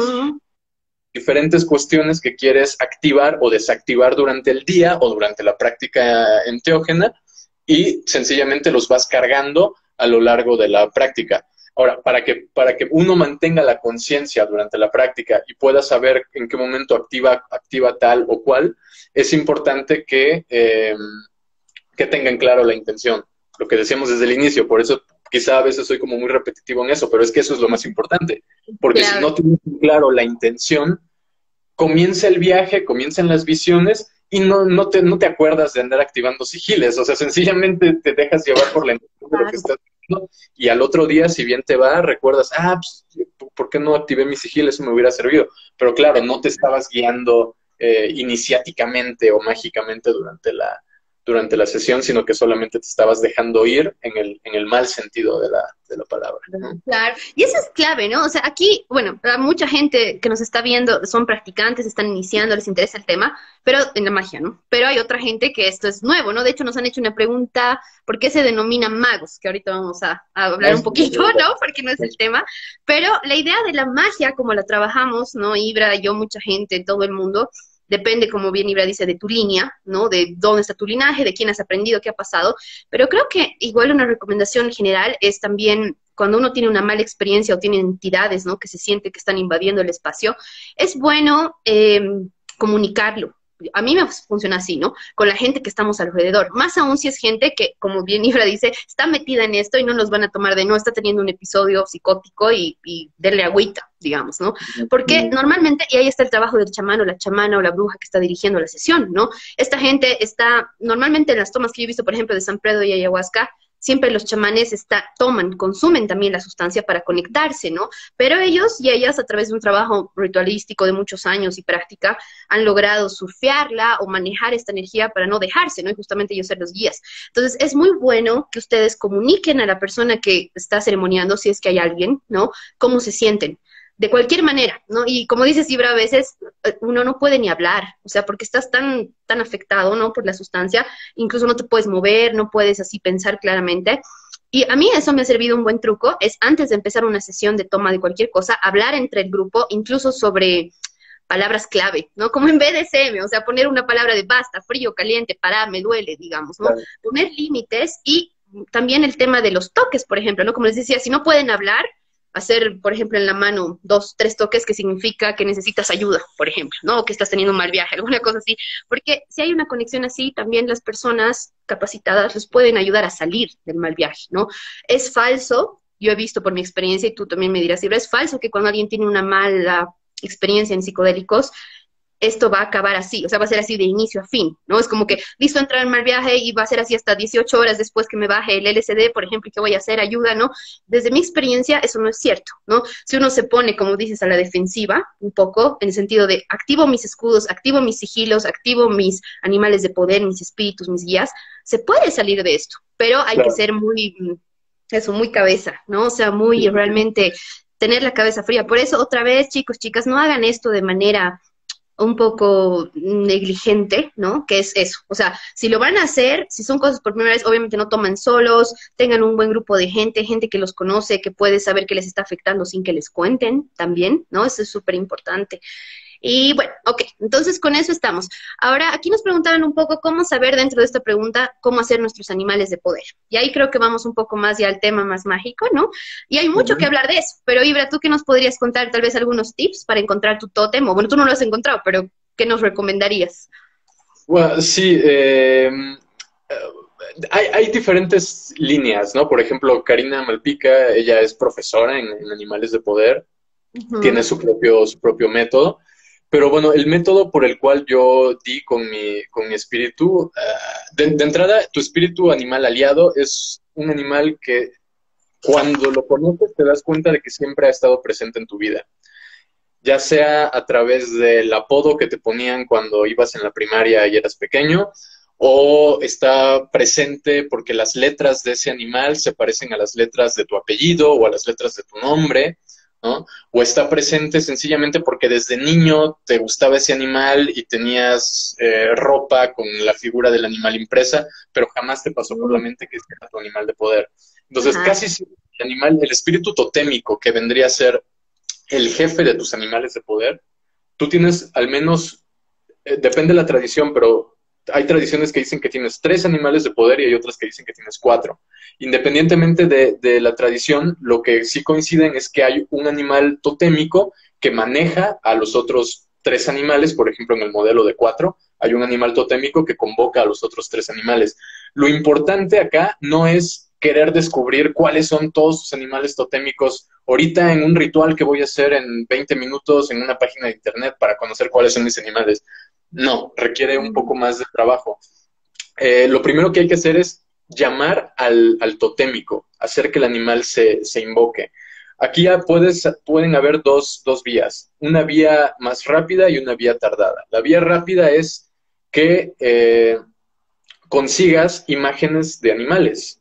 diferentes cuestiones que quieres activar o desactivar durante el día o durante la práctica enteógena y sencillamente los vas cargando a lo largo de la práctica. Ahora, para que, para que uno mantenga la conciencia durante la práctica y pueda saber en qué momento activa, activa tal o cual, es importante que, eh, que tengan claro la intención. Lo que decíamos desde el inicio, por eso quizá a veces soy como muy repetitivo en eso, pero es que eso es lo más importante, porque si no tienes claro la intención, comienza el viaje, comienzan las visiones y no, no, te, no te acuerdas de andar activando sigiles, o sea, sencillamente te dejas llevar por la intención de lo que estás haciendo y al otro día, si bien te va, recuerdas, ah, pues, ¿por qué no activé mi sigil? Eso me hubiera servido. Pero claro, no te estabas guiando eh, iniciáticamente o mágicamente durante la, durante la sesión, sino que solamente te estabas dejando ir en el, en el mal sentido de la, de la palabra. Claro, y eso es clave, ¿no? O sea, aquí, bueno, mucha gente que nos está viendo son practicantes, están iniciando, les interesa el tema, pero en la magia, ¿no? Pero hay otra gente que esto es nuevo, ¿no? De hecho, nos han hecho una pregunta, ¿por qué se denominan magos? Que ahorita vamos a, a hablar un poquito, ¿no? Porque no es el tema, pero la idea de la magia, como la trabajamos, ¿no? Ibra, yo, mucha gente, todo el mundo, depende, como bien Ibra dice, de tu línea, ¿no? De dónde está tu linaje, de quién has aprendido, qué ha pasado. Pero creo que igual una recomendación general es también cuando uno tiene una mala experiencia o tiene entidades, ¿no? Que se siente que están invadiendo el espacio, es bueno eh, comunicarlo, a mí me funciona así, ¿no? Con la gente que estamos alrededor. Más aún si es gente que, como bien Ibra dice, está metida en esto y no nos van a tomar de no, está teniendo un episodio psicótico y, y darle agüita, digamos, ¿no? Porque normalmente, y ahí está el trabajo del chamán o la chamana o la bruja que está dirigiendo la sesión, ¿no? Esta gente está, normalmente en las tomas que yo he visto, por ejemplo, de San Pedro y Ayahuasca, siempre los chamanes toman, consumen también la sustancia para conectarse, ¿no? Pero ellos y ellas, a través de un trabajo ritualístico de muchos años y práctica, han logrado surfearla o manejar esta energía para no dejarse, ¿no? Y justamente ellos ser los guías. Entonces, es muy bueno que ustedes comuniquen a la persona que está ceremoniando, si es que hay alguien, ¿no? Cómo se sienten de cualquier manera, ¿no? Y como dice Ibra, a veces eh, uno no puede ni hablar, o sea, porque estás tan, tan afectado, ¿no? Por la sustancia, incluso no te puedes mover, no puedes así pensar claramente. Y a mí eso me ha servido un buen truco, es antes de empezar una sesión de toma de cualquier cosa, hablar entre el grupo, incluso sobre palabras clave, ¿no? Como en BDSM, o sea, poner una palabra de basta, frío, caliente, para, me duele, digamos, ¿no? Poner límites y también el tema de los toques, por ejemplo, ¿no? Como les decía, si no pueden hablar, hacer, por ejemplo, en la mano dos, tres toques que significa que necesitas ayuda, por ejemplo, ¿no? O que estás teniendo un mal viaje, *laughs* alguna cosa así. Porque si hay una conexión así, también las personas capacitadas les pueden ayudar a salir del mal viaje, ¿no? Es falso, yo he visto por mi experiencia, y tú también me dirás, es falso que cuando alguien tiene una mala experiencia en psicodélicos, esto va a acabar así, o sea, va a ser así de inicio a fin, ¿no? Es como que, listo, entrar en mal viaje y va a ser así hasta 18 horas después que me baje el LSD, por ejemplo, y que voy a hacer ayuda, ¿no? Desde mi experiencia, eso no es cierto, ¿no? Si uno se pone, como dices, a la defensiva, un poco, en el sentido de activo mis escudos, activo mis sigilos, activo mis animales de poder, mis espíritus, mis guías, se puede salir de esto, pero hay que ser muy eso, muy cabeza, ¿no? O sea, muy realmente tener la cabeza fría. Por eso, otra vez, chicos, chicas, no hagan esto de manera un poco negligente, ¿no? Que es eso. O sea, si lo van a hacer, si son cosas por primera vez, obviamente no toman solos, tengan un buen grupo de gente, gente que los conoce, que puede saber que les está afectando sin que les cuenten también, ¿no? Eso es súper importante. Y bueno, ok, entonces con eso estamos. Ahora, aquí nos preguntaban un poco cómo saber dentro de esta pregunta cómo hacer nuestros animales de poder. Y ahí creo que vamos un poco más ya al tema más mágico, ¿no? Y hay mucho que hablar de eso. Pero Ibra, ¿tú qué nos podrías contar? Tal vez algunos tips para encontrar tu tótem. O bueno, tú no lo has encontrado, pero ¿qué nos recomendarías? Bueno, sí, em, hay, diferentes líneas, ¿no? Por ejemplo, Karina Malpica, ella es profesora en, animales de poder, tiene su propio, su propio método. Pero bueno, el método por el cual yo di con mi, con mi espíritu, ah, de, entrada, tu espíritu animal aliado es un animal que cuando lo conoces te das cuenta de que siempre ha estado presente en tu vida. Ya sea a través del apodo que te ponían cuando ibas en la primaria y eras pequeño, o está presente porque las letras de ese animal se parecen a las letras de tu apellido o a las letras de tu nombre, o está presente sencillamente porque desde niño te gustaba ese animal y tenías eh, ropa con la figura del animal impresa, pero jamás te pasó por la mente que era tu animal de poder. Entonces, casi el animal, el espíritu totémico que vendría a ser el jefe de tus animales de poder, tú tienes al menos, eh, depende de la tradición, pero hay tradiciones que dicen que tienes tres animales de poder y hay otras que dicen que tienes cuatro. Independientemente de, la tradición, lo que sí coinciden es que hay un animal totémico que maneja a los otros tres animales, por ejemplo, en el modelo de cuatro, hay un animal totémico que convoca a los otros tres animales. Lo importante acá no es querer descubrir cuáles son todos sus animales totémicos ahorita en un ritual que voy a hacer en 20 minutos en una página de internet para conocer cuáles son mis animales. No, requiere un poco más de trabajo. Eh, lo primero que hay que hacer es llamar al, totémico, hacer que el animal se, invoque. Aquí ya puedes, pueden haber dos, vías, una vía más rápida y una vía tardada. La vía rápida es que eh, consigas imágenes de animales.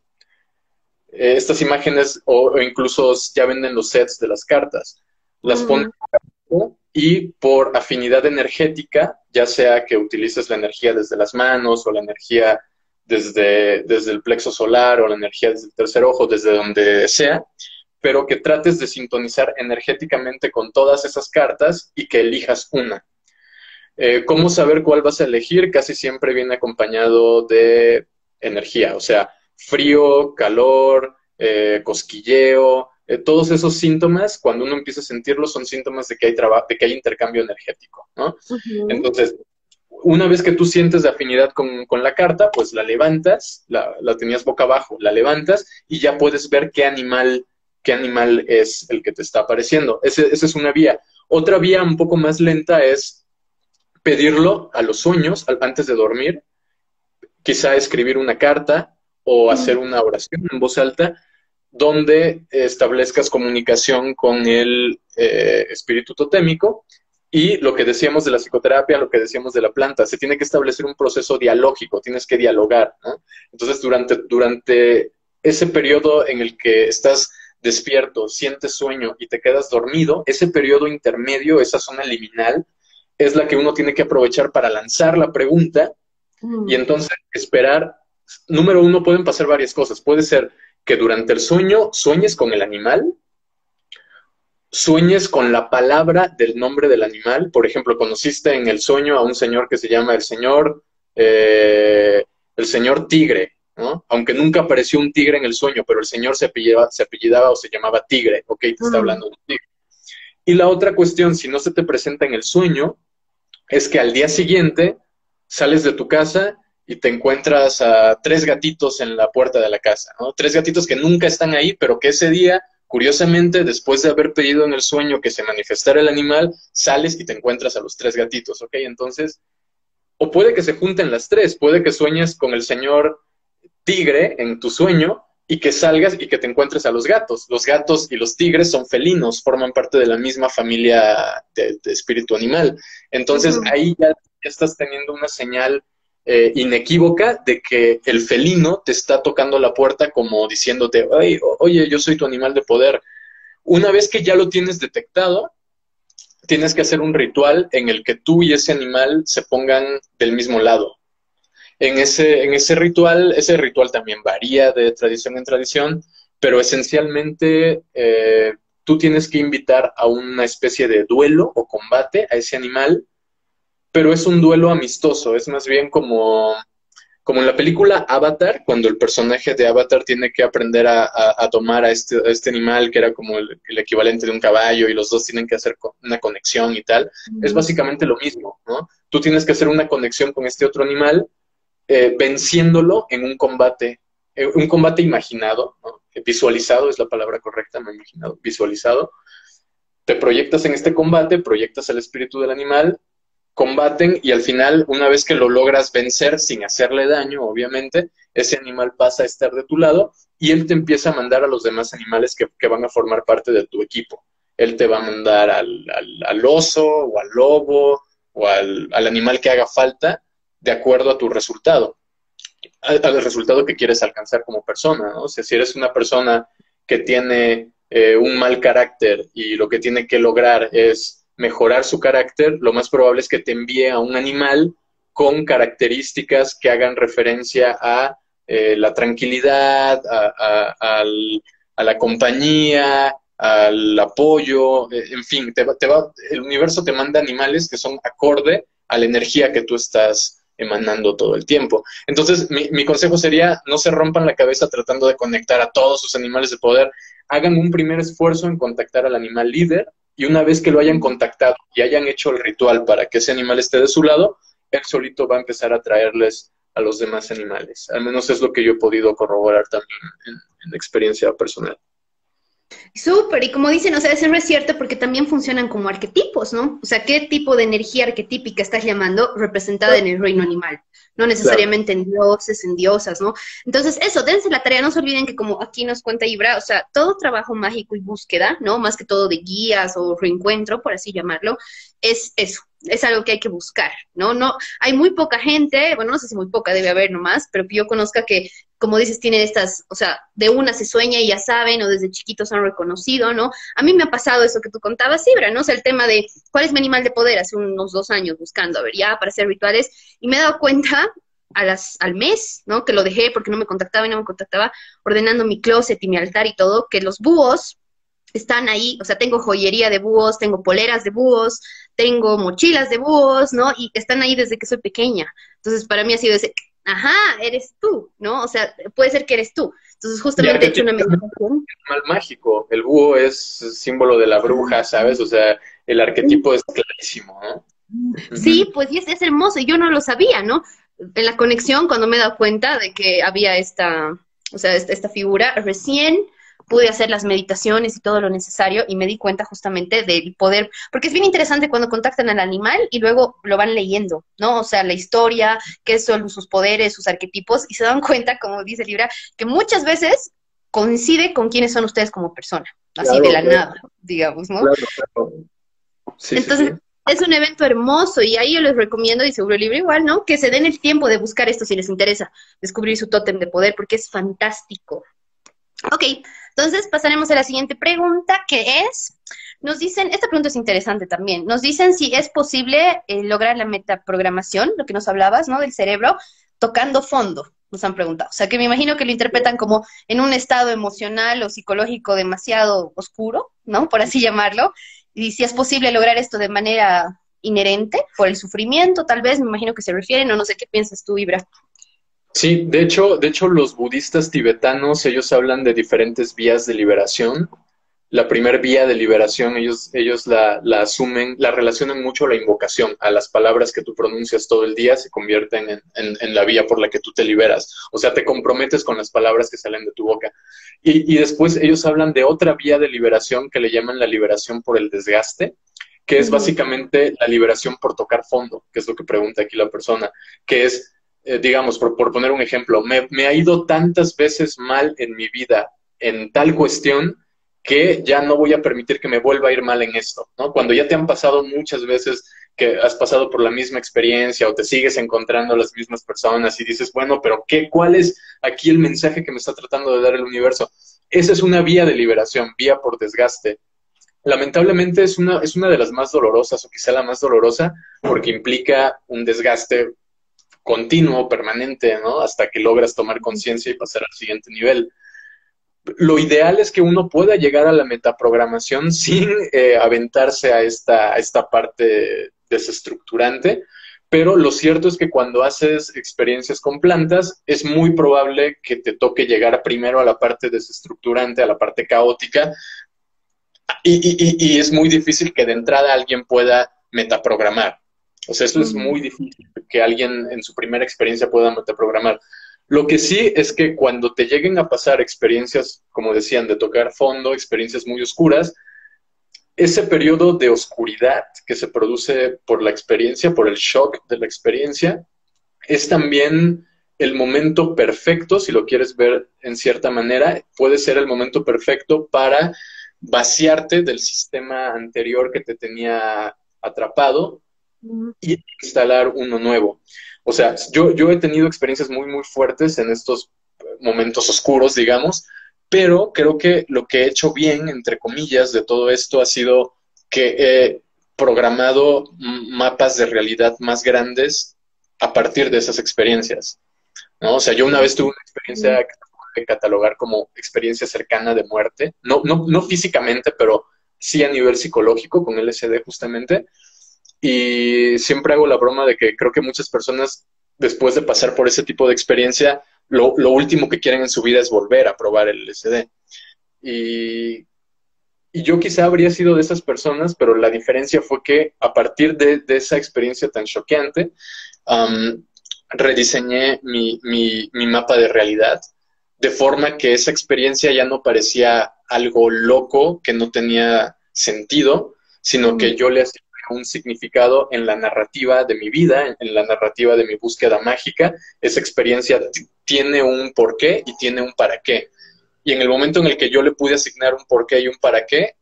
Eh, estas imágenes o, incluso ya venden los sets de las cartas. Las pones y por afinidad energética, ya sea que utilices la energía desde las manos o la energía desde, desde el plexo solar o la energía desde el tercer ojo, desde donde sea, pero que trates de sintonizar energéticamente con todas esas cartas y que elijas una. Eh, ¿Cómo saber cuál vas a elegir? Casi siempre viene acompañado de energía, o sea, frío, calor, eh, cosquilleo, eh, todos esos síntomas, cuando uno empieza a sentirlos, son síntomas de que hay, de que hay intercambio energético, ¿no? Entonces, una vez que tú sientes de afinidad con, la carta, pues la levantas, la, tenías boca abajo, la levantas y ya puedes ver qué animal, qué animal es el que te está apareciendo. esa es una vía. Otra vía un poco más lenta es pedirlo a los sueños antes de dormir, quizá escribir una carta o hacer una oración en voz alta donde establezcas comunicación con el eh, espíritu totémico y lo que decíamos de la psicoterapia, lo que decíamos de la planta, se tiene que establecer un proceso dialógico, tienes que dialogar. Entonces, durante, durante ese periodo en el que estás despierto, sientes sueño y te quedas dormido, ese periodo intermedio, esa zona liminal, es la que uno tiene que aprovechar para lanzar la pregunta mm. y entonces esperar. Número uno, pueden pasar varias cosas. Puede ser que durante el sueño sueñes con el animal, sueñes con la palabra del nombre del animal. Por ejemplo, conociste en el sueño a un señor que se llama el señor, eh, el señor tigre, ¿no? Aunque nunca apareció un tigre en el sueño, pero el señor se apellidaba, se apellidaba o se llamaba tigre, ok, te está hablando de un tigre. Y la otra cuestión, si no se te presenta en el sueño, es que al día siguiente sales de tu casa y te encuentras a tres gatitos en la puerta de la casa, ¿no? Tres gatitos que nunca están ahí, pero que ese día, curiosamente, después de haber pedido en el sueño que se manifestara el animal, sales y te encuentras a los tres gatitos, ¿ok? Entonces, o puede que se junten las tres, puede que sueñes con el señor tigre en tu sueño y que salgas y que te encuentres a los gatos. Los gatos y los tigres son felinos, forman parte de la misma familia de, espíritu animal. Entonces, ahí ya estás teniendo una señal eh, inequívoca de que el felino te está tocando la puerta como diciéndote, oye, yo soy tu animal de poder. Una vez que ya lo tienes detectado, tienes que hacer un ritual en el que tú y ese animal se pongan del mismo lado. En ese, en ese ritual, ese ritual también varía de tradición en tradición, pero esencialmente eh, tú tienes que invitar a una especie de duelo o combate a ese animal, pero es un duelo amistoso, es más bien como, como en la película Avatar, cuando el personaje de Avatar tiene que aprender a, tomar a este, este, animal que era como el, equivalente de un caballo y los dos tienen que hacer una conexión y tal, es básicamente lo mismo, ¿no? Tú tienes que hacer una conexión con este otro animal eh, venciéndolo en un combate, eh, un combate imaginado, visualizado es la palabra correcta, no imaginado, visualizado. Te proyectas en este combate, proyectas el espíritu del animal, combaten y al final, una vez que lo logras vencer sin hacerle daño, obviamente, ese animal pasa a estar de tu lado y él te empieza a mandar a los demás animales que, van a formar parte de tu equipo. Él te va a mandar al, al oso o al lobo o al, animal que haga falta de acuerdo a tu resultado, al, resultado que quieres alcanzar como persona. O sea, si eres una persona que tiene eh, un mal carácter y lo que tiene que lograr es mejorar su carácter, lo más probable es que te envíe a un animal con características que hagan referencia a eh, la tranquilidad, a, la compañía, al apoyo, eh, en fin, te el universo te manda animales que son acorde a la energía que tú estás emanando todo el tiempo. Entonces, mi, consejo sería, no se rompan la cabeza tratando de conectar a todos sus animales de poder, hagan un primer esfuerzo en contactar al animal líder y una vez que lo hayan contactado y hayan hecho el ritual para que ese animal esté de su lado, él solito va a empezar a traerles a los demás animales. Al menos es lo que yo he podido corroborar también en experiencia personal. Súper, y como dicen, o sea, eso es cierto porque también funcionan como arquetipos, ¿no? O sea, ¿qué tipo de energía arquetípica estás llamando representada en el reino animal? No necesariamente en dioses, en diosas, ¿no? Entonces, eso, dense la tarea, no se olviden que como aquí nos cuenta Ibra, o sea, todo trabajo mágico y búsqueda, ¿no? Más que todo de guías o reencuentro, por así llamarlo, es eso, es algo que hay que buscar, ¿no? No, hay muy poca gente, bueno, no sé si muy poca debe haber nomás, pero que yo conozca que como dices, tienen estas, o sea, de una se sueña y ya saben, o desde chiquitos han reconocido, ¿no? A mí me ha pasado eso que tú contabas, Ibra, ¿no? O sea, el tema de cuál es mi animal de poder, hace unos dos años buscando, a ver, ya para hacer rituales, y me he dado cuenta a las, al mes, ¿no? Que lo dejé porque no me contactaba y no me contactaba, ordenando mi closet y mi altar y todo, que los búhos están ahí, o sea, tengo joyería de búhos, tengo poleras de búhos, tengo mochilas de búhos, ¿no? Y están ahí desde que soy pequeña. Entonces, para mí ha sido ese, ajá, eres tú, ¿no? O sea, puede ser que eres tú. Entonces, justamente he hecho una meditación. Mal mágico, el búho es símbolo de la bruja, ¿sabes? O sea, el arquetipo es clarísimo, ¿no? Sí, pues y es, es hermoso, y yo no lo sabía, ¿no? En la conexión, cuando me he dado cuenta de que había esta, o sea, esta, esta figura, recién pude hacer las meditaciones y todo lo necesario y me di cuenta justamente del poder, porque es bien interesante cuando contactan al animal y luego lo van leyendo, ¿no? O sea, la historia, qué son sus poderes, sus arquetipos y se dan cuenta, como dice Libra, que muchas veces coincide con quiénes son ustedes como persona, así de la nada, digamos, ¿no? Entonces, es un evento hermoso y ahí yo les recomiendo, y seguro Libre igual, ¿no? Que se den el tiempo de buscar esto si les interesa, descubrir su tótem de poder, porque es fantástico. Ok, entonces pasaremos a la siguiente pregunta, que es, nos dicen, esta pregunta es interesante también, nos dicen si es posible eh, lograr la metaprogramación, lo que nos hablabas, ¿no? Del cerebro, tocando fondo, nos han preguntado. O sea, que me imagino que lo interpretan como en un estado emocional o psicológico demasiado oscuro, ¿no? Por así llamarlo. Y si es posible lograr esto de manera inherente, por el sufrimiento, tal vez, me imagino que se refieren, o no sé qué piensas tú, Ibra. Sí, de hecho, de hecho los budistas tibetanos, ellos hablan de diferentes vías de liberación. La primera vía de liberación, ellos, ellos la, la, asumen, la relacionan mucho a la invocación, a las palabras que tú pronuncias todo el día se convierten en, en, la vía por la que tú te liberas. O sea, te comprometes con las palabras que salen de tu boca. Y, y después ellos hablan de otra vía de liberación que le llaman la liberación por el desgaste, que es básicamente la liberación por tocar fondo, que es lo que pregunta aquí la persona, que es eh, digamos, por, poner un ejemplo, me, ha ido tantas veces mal en mi vida en tal cuestión que ya no voy a permitir que me vuelva a ir mal en esto, ¿no? Cuando ya te han pasado muchas veces que has pasado por la misma experiencia o te sigues encontrando a las mismas personas y dices, bueno, pero ¿qué, ¿cuál es aquí el mensaje que me está tratando de dar el universo? Esa es una vía de liberación, vía por desgaste. Lamentablemente es una, es una de las más dolorosas o quizá la más dolorosa porque implica un desgaste continuo, permanente, ¿no? Hasta que logras tomar conciencia y pasar al siguiente nivel lo ideal es que uno pueda llegar a la metaprogramación sin eh, aventarse a esta, esta parte desestructurante, pero lo cierto es que cuando haces experiencias con plantas, es muy probable que te toque llegar primero a la parte desestructurante, a la parte caótica, y, es muy difícil que de entrada alguien pueda metaprogramar. O sea, eso es muy difícil que alguien en su primera experiencia pueda metaprogramar. Lo que sí es que cuando te lleguen a pasar experiencias, como decían, de tocar fondo, experiencias muy oscuras, ese periodo de oscuridad que se produce por la experiencia, por el shock de la experiencia, es también el momento perfecto, si lo quieres ver en cierta manera, puede ser el momento perfecto para vaciarte del sistema anterior que te tenía atrapado y instalar uno nuevo. O sea, yo, yo he tenido experiencias muy, muy fuertes en estos momentos oscuros, digamos, pero creo que lo que he hecho bien, entre comillas, de todo esto ha sido que he programado mapas de realidad más grandes a partir de esas experiencias. ¿no? O sea, yo una vez tuve una experiencia que puede catalogar como experiencia cercana de muerte, no, no, no físicamente, pero sí a nivel psicológico, con LSD justamente, y siempre hago la broma de que creo que muchas personas, después de pasar por ese tipo de experiencia, lo, último que quieren en su vida es volver a probar el LSD. Y, yo quizá habría sido de esas personas, pero la diferencia fue que a partir de, esa experiencia tan choqueante, rediseñé mi, mi mapa de realidad, de forma que esa experiencia ya no parecía algo loco, que no tenía sentido, sino que yo le hacía un significado en la narrativa de mi vida, en la narrativa de mi búsqueda mágica. Esa experiencia tiene un porqué y tiene un para qué. Y en el momento en el que yo le pude asignar un porqué y un para qué,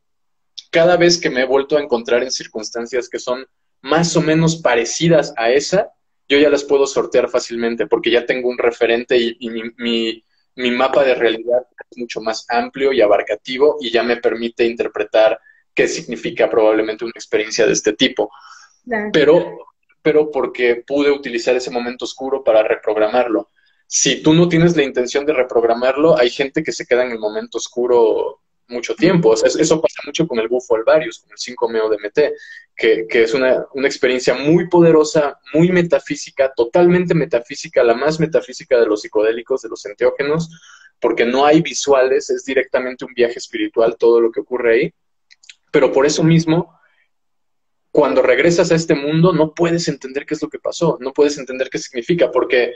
cada vez que me he vuelto a encontrar en circunstancias que son más o menos parecidas a esa, yo ya las puedo sortear fácilmente porque ya tengo un referente y, mi, mi mapa de realidad es mucho más amplio y abarcativo y ya me permite interpretar qué significa probablemente una experiencia de este tipo. Pero, pero porque pude utilizar ese momento oscuro para reprogramarlo. Si tú no tienes la intención de reprogramarlo, hay gente que se queda en el momento oscuro mucho tiempo. eso pasa mucho con el bufo alvarius, con el 5-meo DMT, que, que es una, una, experiencia muy poderosa, muy metafísica, totalmente metafísica, la más metafísica de los psicodélicos, de los enteógenos, porque no hay visuales, es directamente un viaje espiritual todo lo que ocurre ahí. Pero por eso mismo, cuando regresas a este mundo, no puedes entender qué es lo que pasó, no puedes entender qué significa, porque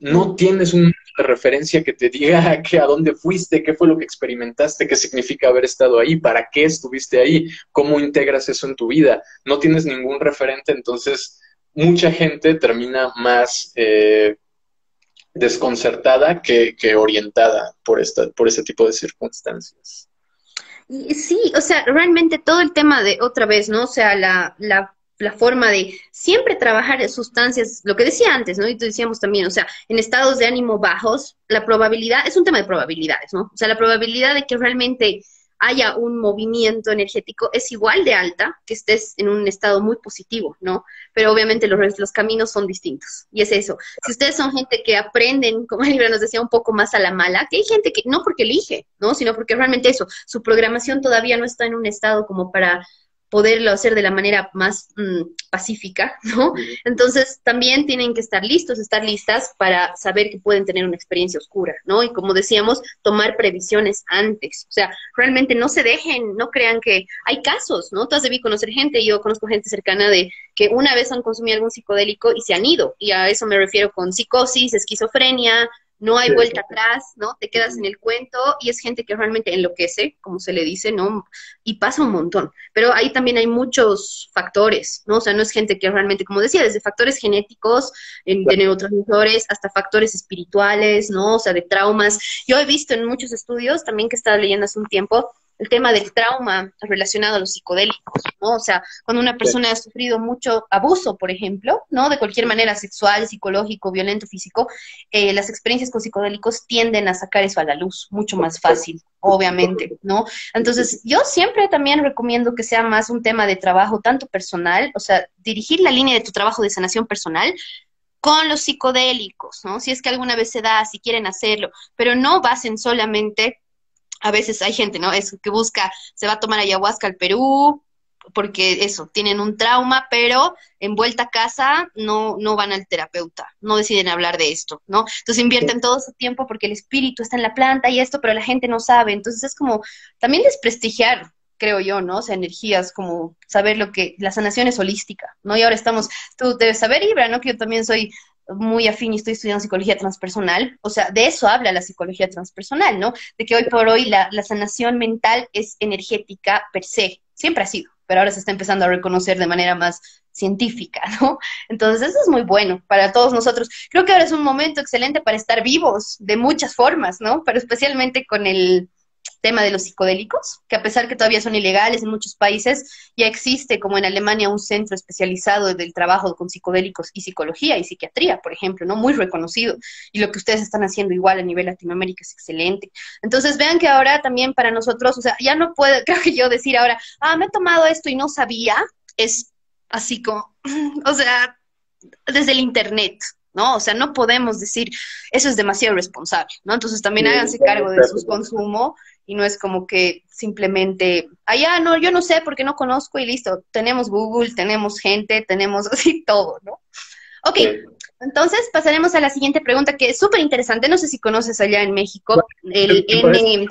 no tienes una referencia que te diga *laughs* que a dónde fuiste, qué fue lo que experimentaste, qué significa haber estado ahí, para qué estuviste ahí, cómo integras eso en tu vida. No tienes ningún referente, entonces mucha gente termina más eh, desconcertada que, que, orientada por, esta, por ese tipo de circunstancias. Sí, o sea, realmente todo el tema de, otra vez, ¿no? O sea, la, la, la forma de siempre trabajar sustancias, lo que decía antes, ¿no? Y decíamos también, o sea, en estados de ánimo bajos, la probabilidad, es un tema de probabilidades, ¿no? O sea, la probabilidad de que realmente haya un movimiento energético es igual de alta que estés en un estado muy positivo, ¿no? Pero obviamente los, los caminos son distintos. Y es eso. Si ustedes son gente que aprenden, como *laughs* Libra nos decía, un poco más a la mala, que hay gente que no porque elige, ¿no? Sino porque realmente eso, su programación todavía no está en un estado como para poderlo hacer de la manera más mm, pacífica, *laughs* ¿no? Entonces también tienen que estar listos, estar listas para saber que pueden tener una experiencia oscura, ¿no? Y como decíamos, tomar previsiones antes. O sea, realmente no se dejen, no crean que hay casos, ¿no? Tú has debido conocer gente, yo conozco gente cercana de que una vez han consumido algún psicodélico y se han ido, y a eso me refiero con psicosis, esquizofrenia, no hay vuelta atrás, ¿no? Te quedas en el cuento y es gente que realmente enloquece, como se le dice, ¿no? Y pasa un montón. Pero ahí también hay muchos factores, ¿no? O sea, no es gente que realmente, como decía, desde factores genéticos, de neurotransmisores, hasta factores espirituales, ¿no? O sea, de traumas. Yo he visto en muchos estudios, también que estaba leyendo hace un tiempo, el tema del trauma relacionado a los psicodélicos, ¿no? O sea, cuando una persona ha sufrido mucho abuso, por ejemplo, ¿no? De cualquier manera, sexual, psicológico, violento, físico, eh, las experiencias con psicodélicos tienden a sacar eso a la luz mucho más fácil, obviamente, ¿no? Entonces, yo siempre también recomiendo que sea más un tema de trabajo, tanto personal, o sea, dirigir la línea de tu trabajo de sanación personal, con los psicodélicos, ¿no? Si es que alguna vez se da, si quieren hacerlo, pero no basen solamente a veces hay gente, ¿no? Es que busca, se va a tomar ayahuasca al Perú, porque eso, tienen un trauma, pero en vuelta a casa no, no van al terapeuta, no deciden hablar de esto, ¿no? Entonces invierten todo su tiempo porque el espíritu está en la planta y esto, pero la gente no sabe. Entonces es como también desprestigiar, creo yo, ¿no? O sea, energías, como saber lo que, la sanación es holística, ¿no? Y ahora estamos, tú debes saber, Ibra, ¿no? Que yo también soy muy afín y estoy estudiando psicología transpersonal, o sea, de eso habla la psicología transpersonal, ¿no? De que hoy por hoy la, sanación mental es energética per se, siempre ha sido, pero ahora se está empezando a reconocer de manera más científica, ¿no? Entonces, eso es muy bueno para todos nosotros. Creo que ahora es un momento excelente para estar vivos de muchas formas, ¿no? Pero especialmente con el, tema de los psicodélicos, que a pesar que todavía son ilegales en muchos países, ya existe como en Alemania un centro especializado del trabajo con psicodélicos y psicología y psiquiatría, por ejemplo, ¿no? Muy reconocido. Y lo que ustedes están haciendo igual a nivel Latinoamérica es excelente. Entonces vean que ahora también para nosotros, o sea, ya no puedo, *laughs* creo que yo decir ahora, ah, me he tomado esto y no sabía, es así como, *clears throat* o sea, desde el Internet, ¿no? O sea, no podemos decir, eso es demasiado responsable, ¿no? Entonces también háganse cargo de su consumo y no es como que simplemente, allá no, yo no sé porque no conozco y listo, tenemos Google, tenemos gente, tenemos *laughs* así todo, ¿no? Ok, entonces pasaremos a la siguiente pregunta que es súper interesante, no sé si conoces allá en México, el N...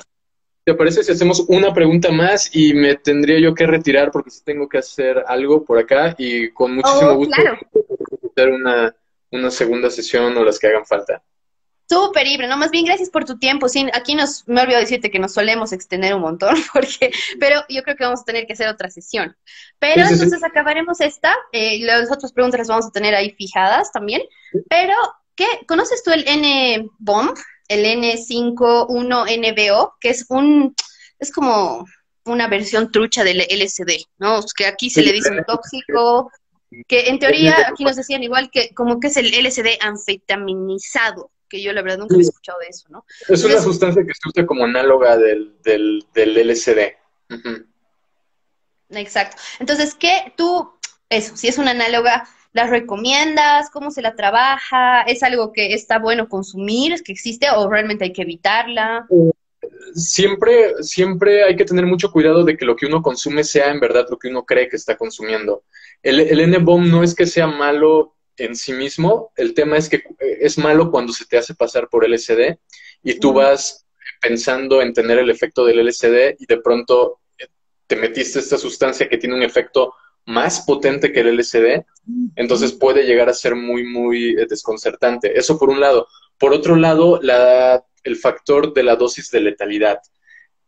¿Te parece si hacemos una pregunta más y me tendría yo que retirar porque sí tengo que hacer algo por acá y con muchísimo oh, gusto una, una segunda sesión o las que hagan falta? Súper libre, no, más bien gracias por tu tiempo. Sí, aquí nos, me olvidó decirte que nos solemos extender un montón, *laughs* porque, pero yo creo que vamos a tener que hacer otra sesión. Pero entonces acabaremos esta, eh, las otras preguntas las vamos a tener ahí fijadas también. Pero, ¿qué? ¿Conoces tú el N-Bomb? El N51NBO, que es un, es como una versión trucha del LSD, ¿no? Que aquí se le dice un tóxico, que en teoría aquí nos decían igual que como que es el LSD anfetaminizado que yo la verdad nunca había escuchado de eso, ¿no? Es una sustancia que se usa como análoga del, del, LSD. Exacto. Entonces, ¿qué tú, eso, si es una análoga, ¿la recomiendas? ¿Cómo se la trabaja? ¿Es algo que está bueno consumir? ¿Es que existe o realmente hay que evitarla? Siempre, siempre hay que tener mucho cuidado de que lo que uno consume sea en verdad lo que uno cree que está consumiendo. El, el N-bomb no es que sea malo en sí mismo. El tema es que eh, es malo cuando se te hace pasar por LSD y tú vas pensando en tener el efecto del LSD y de pronto eh, te metiste esta sustancia que tiene un efecto más potente que el LSD, entonces puede llegar a ser muy, muy eh, desconcertante. Eso por un lado. Por otro lado, la, el factor de la dosis de letalidad.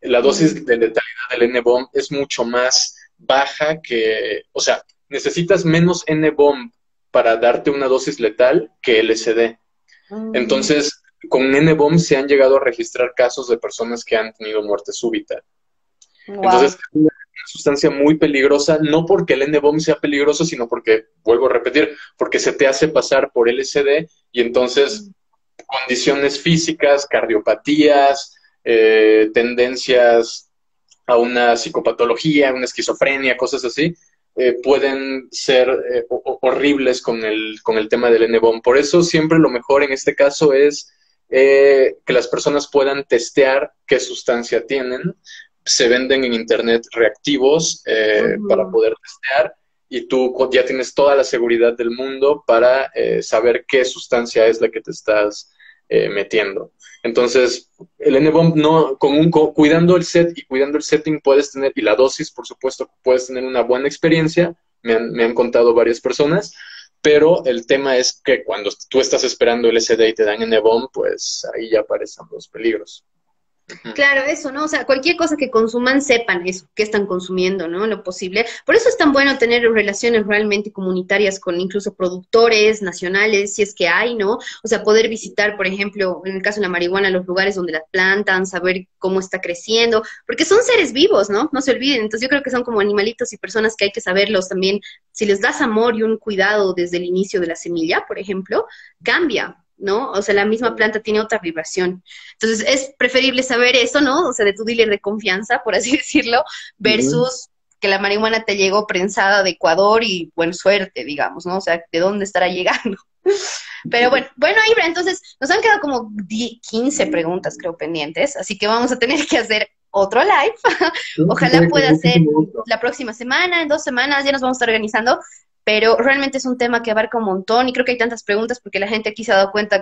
La dosis de letalidad del N-bomb es mucho más baja que, o sea, necesitas menos N-bomb para darte una dosis letal que LSD. Mm. Entonces, con N-bomb se han llegado a registrar casos de personas que han tenido muerte súbita. Entonces, es una sustancia muy peligrosa, no porque el N-bomb sea peligroso, sino porque, vuelvo a repetir, porque se te hace pasar por LSD y entonces mm. condiciones físicas, cardiopatías, eh, tendencias a una psicopatología, una esquizofrenia, cosas así, eh, pueden ser eh, horribles con el, con el tema del N-bomb. Por eso siempre lo mejor en este caso es eh, que las personas puedan testear qué sustancia tienen. Se venden en internet reactivos para poder testear y tú ya tienes toda la seguridad del mundo para saber qué sustancia es la que te estás metiendo. Entonces, el N-Bomb no, con un, cuidando el set y cuidando el setting puedes tener, y la dosis, por supuesto, puedes tener una buena experiencia, me han, me han contado varias personas, pero el tema es que cuando tú estás esperando el SD y te dan N-Bomb, pues ahí ya aparecen los peligros. Claro, eso, ¿no? O sea, cualquier cosa que consuman, sepan eso, qué están consumiendo, ¿no? Lo posible. Por eso es tan bueno tener relaciones realmente comunitarias con incluso productores nacionales, si es que hay, ¿no? O sea, poder visitar, por ejemplo, en el caso de la marihuana, los lugares donde la plantan, saber cómo está creciendo, porque son seres vivos, ¿no? No se olviden. Entonces yo creo que son como animalitos y personas que hay que saberlos también. Si les das amor y un cuidado desde el inicio de la semilla, por ejemplo, cambia, ¿no? O sea, la misma planta tiene otra vibración. Entonces, es preferible saber eso, ¿no? O sea, de tu dealer de confianza, por así *laughs* decirlo, versus que la marihuana te llegó prensada de Ecuador y, buena suerte, digamos, ¿no? O sea, ¿de dónde estará *laughs* llegando? Pero bueno, bueno, Ibra, entonces nos han quedado como 15 preguntas, creo, pendientes, así que vamos a tener que hacer otro live. *laughs* Ojalá pueda ser la próxima semana, en dos semanas, ya nos vamos a estar organizando pero realmente es un tema que abarca un montón y creo que hay tantas preguntas porque la gente aquí se ha dado cuenta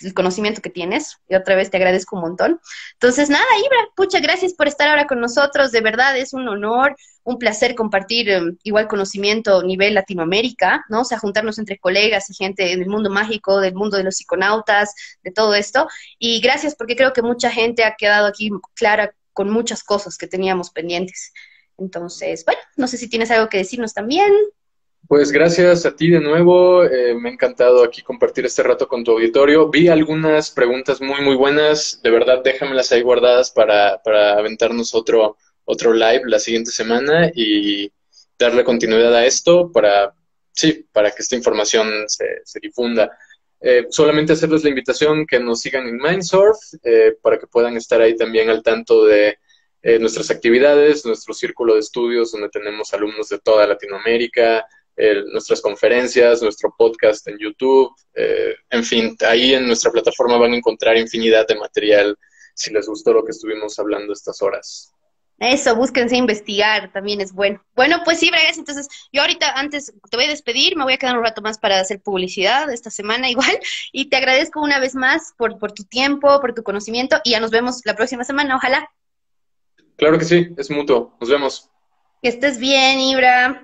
del conocimiento que tienes y otra vez te agradezco un montón. Entonces, nada, Ibra, muchas gracias por estar ahora con nosotros, de verdad es un honor, un placer compartir em, igual conocimiento a nivel Latinoamérica, ¿no? O sea, juntarnos entre colegas y gente del mundo mágico, del mundo de los psiconautas, de todo esto. Y gracias porque creo que mucha gente ha quedado aquí clara con muchas cosas que teníamos pendientes. Entonces, bueno, no sé si tienes algo que decirnos también. Pues gracias a ti de nuevo. Eh, me ha encantado aquí compartir este rato con tu auditorio. Vi algunas preguntas muy, muy buenas. De verdad, déjamelas ahí guardadas para, para aventarnos otro, otro live la siguiente semana y darle continuidad a esto para, sí, para que esta información se, se difunda. Eh, solamente hacerles la invitación que nos sigan en Mindsurf eh, para que puedan estar ahí también al tanto de nuestras actividades, nuestro círculo de estudios donde tenemos alumnos de toda Latinoamérica, nuestras conferencias, nuestro podcast en YouTube, eh, en fin, ahí en nuestra plataforma van a encontrar infinidad de material si les gustó lo que estuvimos hablando estas horas. Eso, búsquense investigar, también es bueno. Bueno, pues sí, Bragas, entonces yo ahorita antes te voy a despedir, me voy a quedar un rato más para hacer publicidad esta semana igual, y te agradezco una vez más por, por tu tiempo, por tu conocimiento, y ya nos vemos la próxima semana, ojalá. Claro que sí, es mutuo, nos vemos. Que estés bien, Ibra.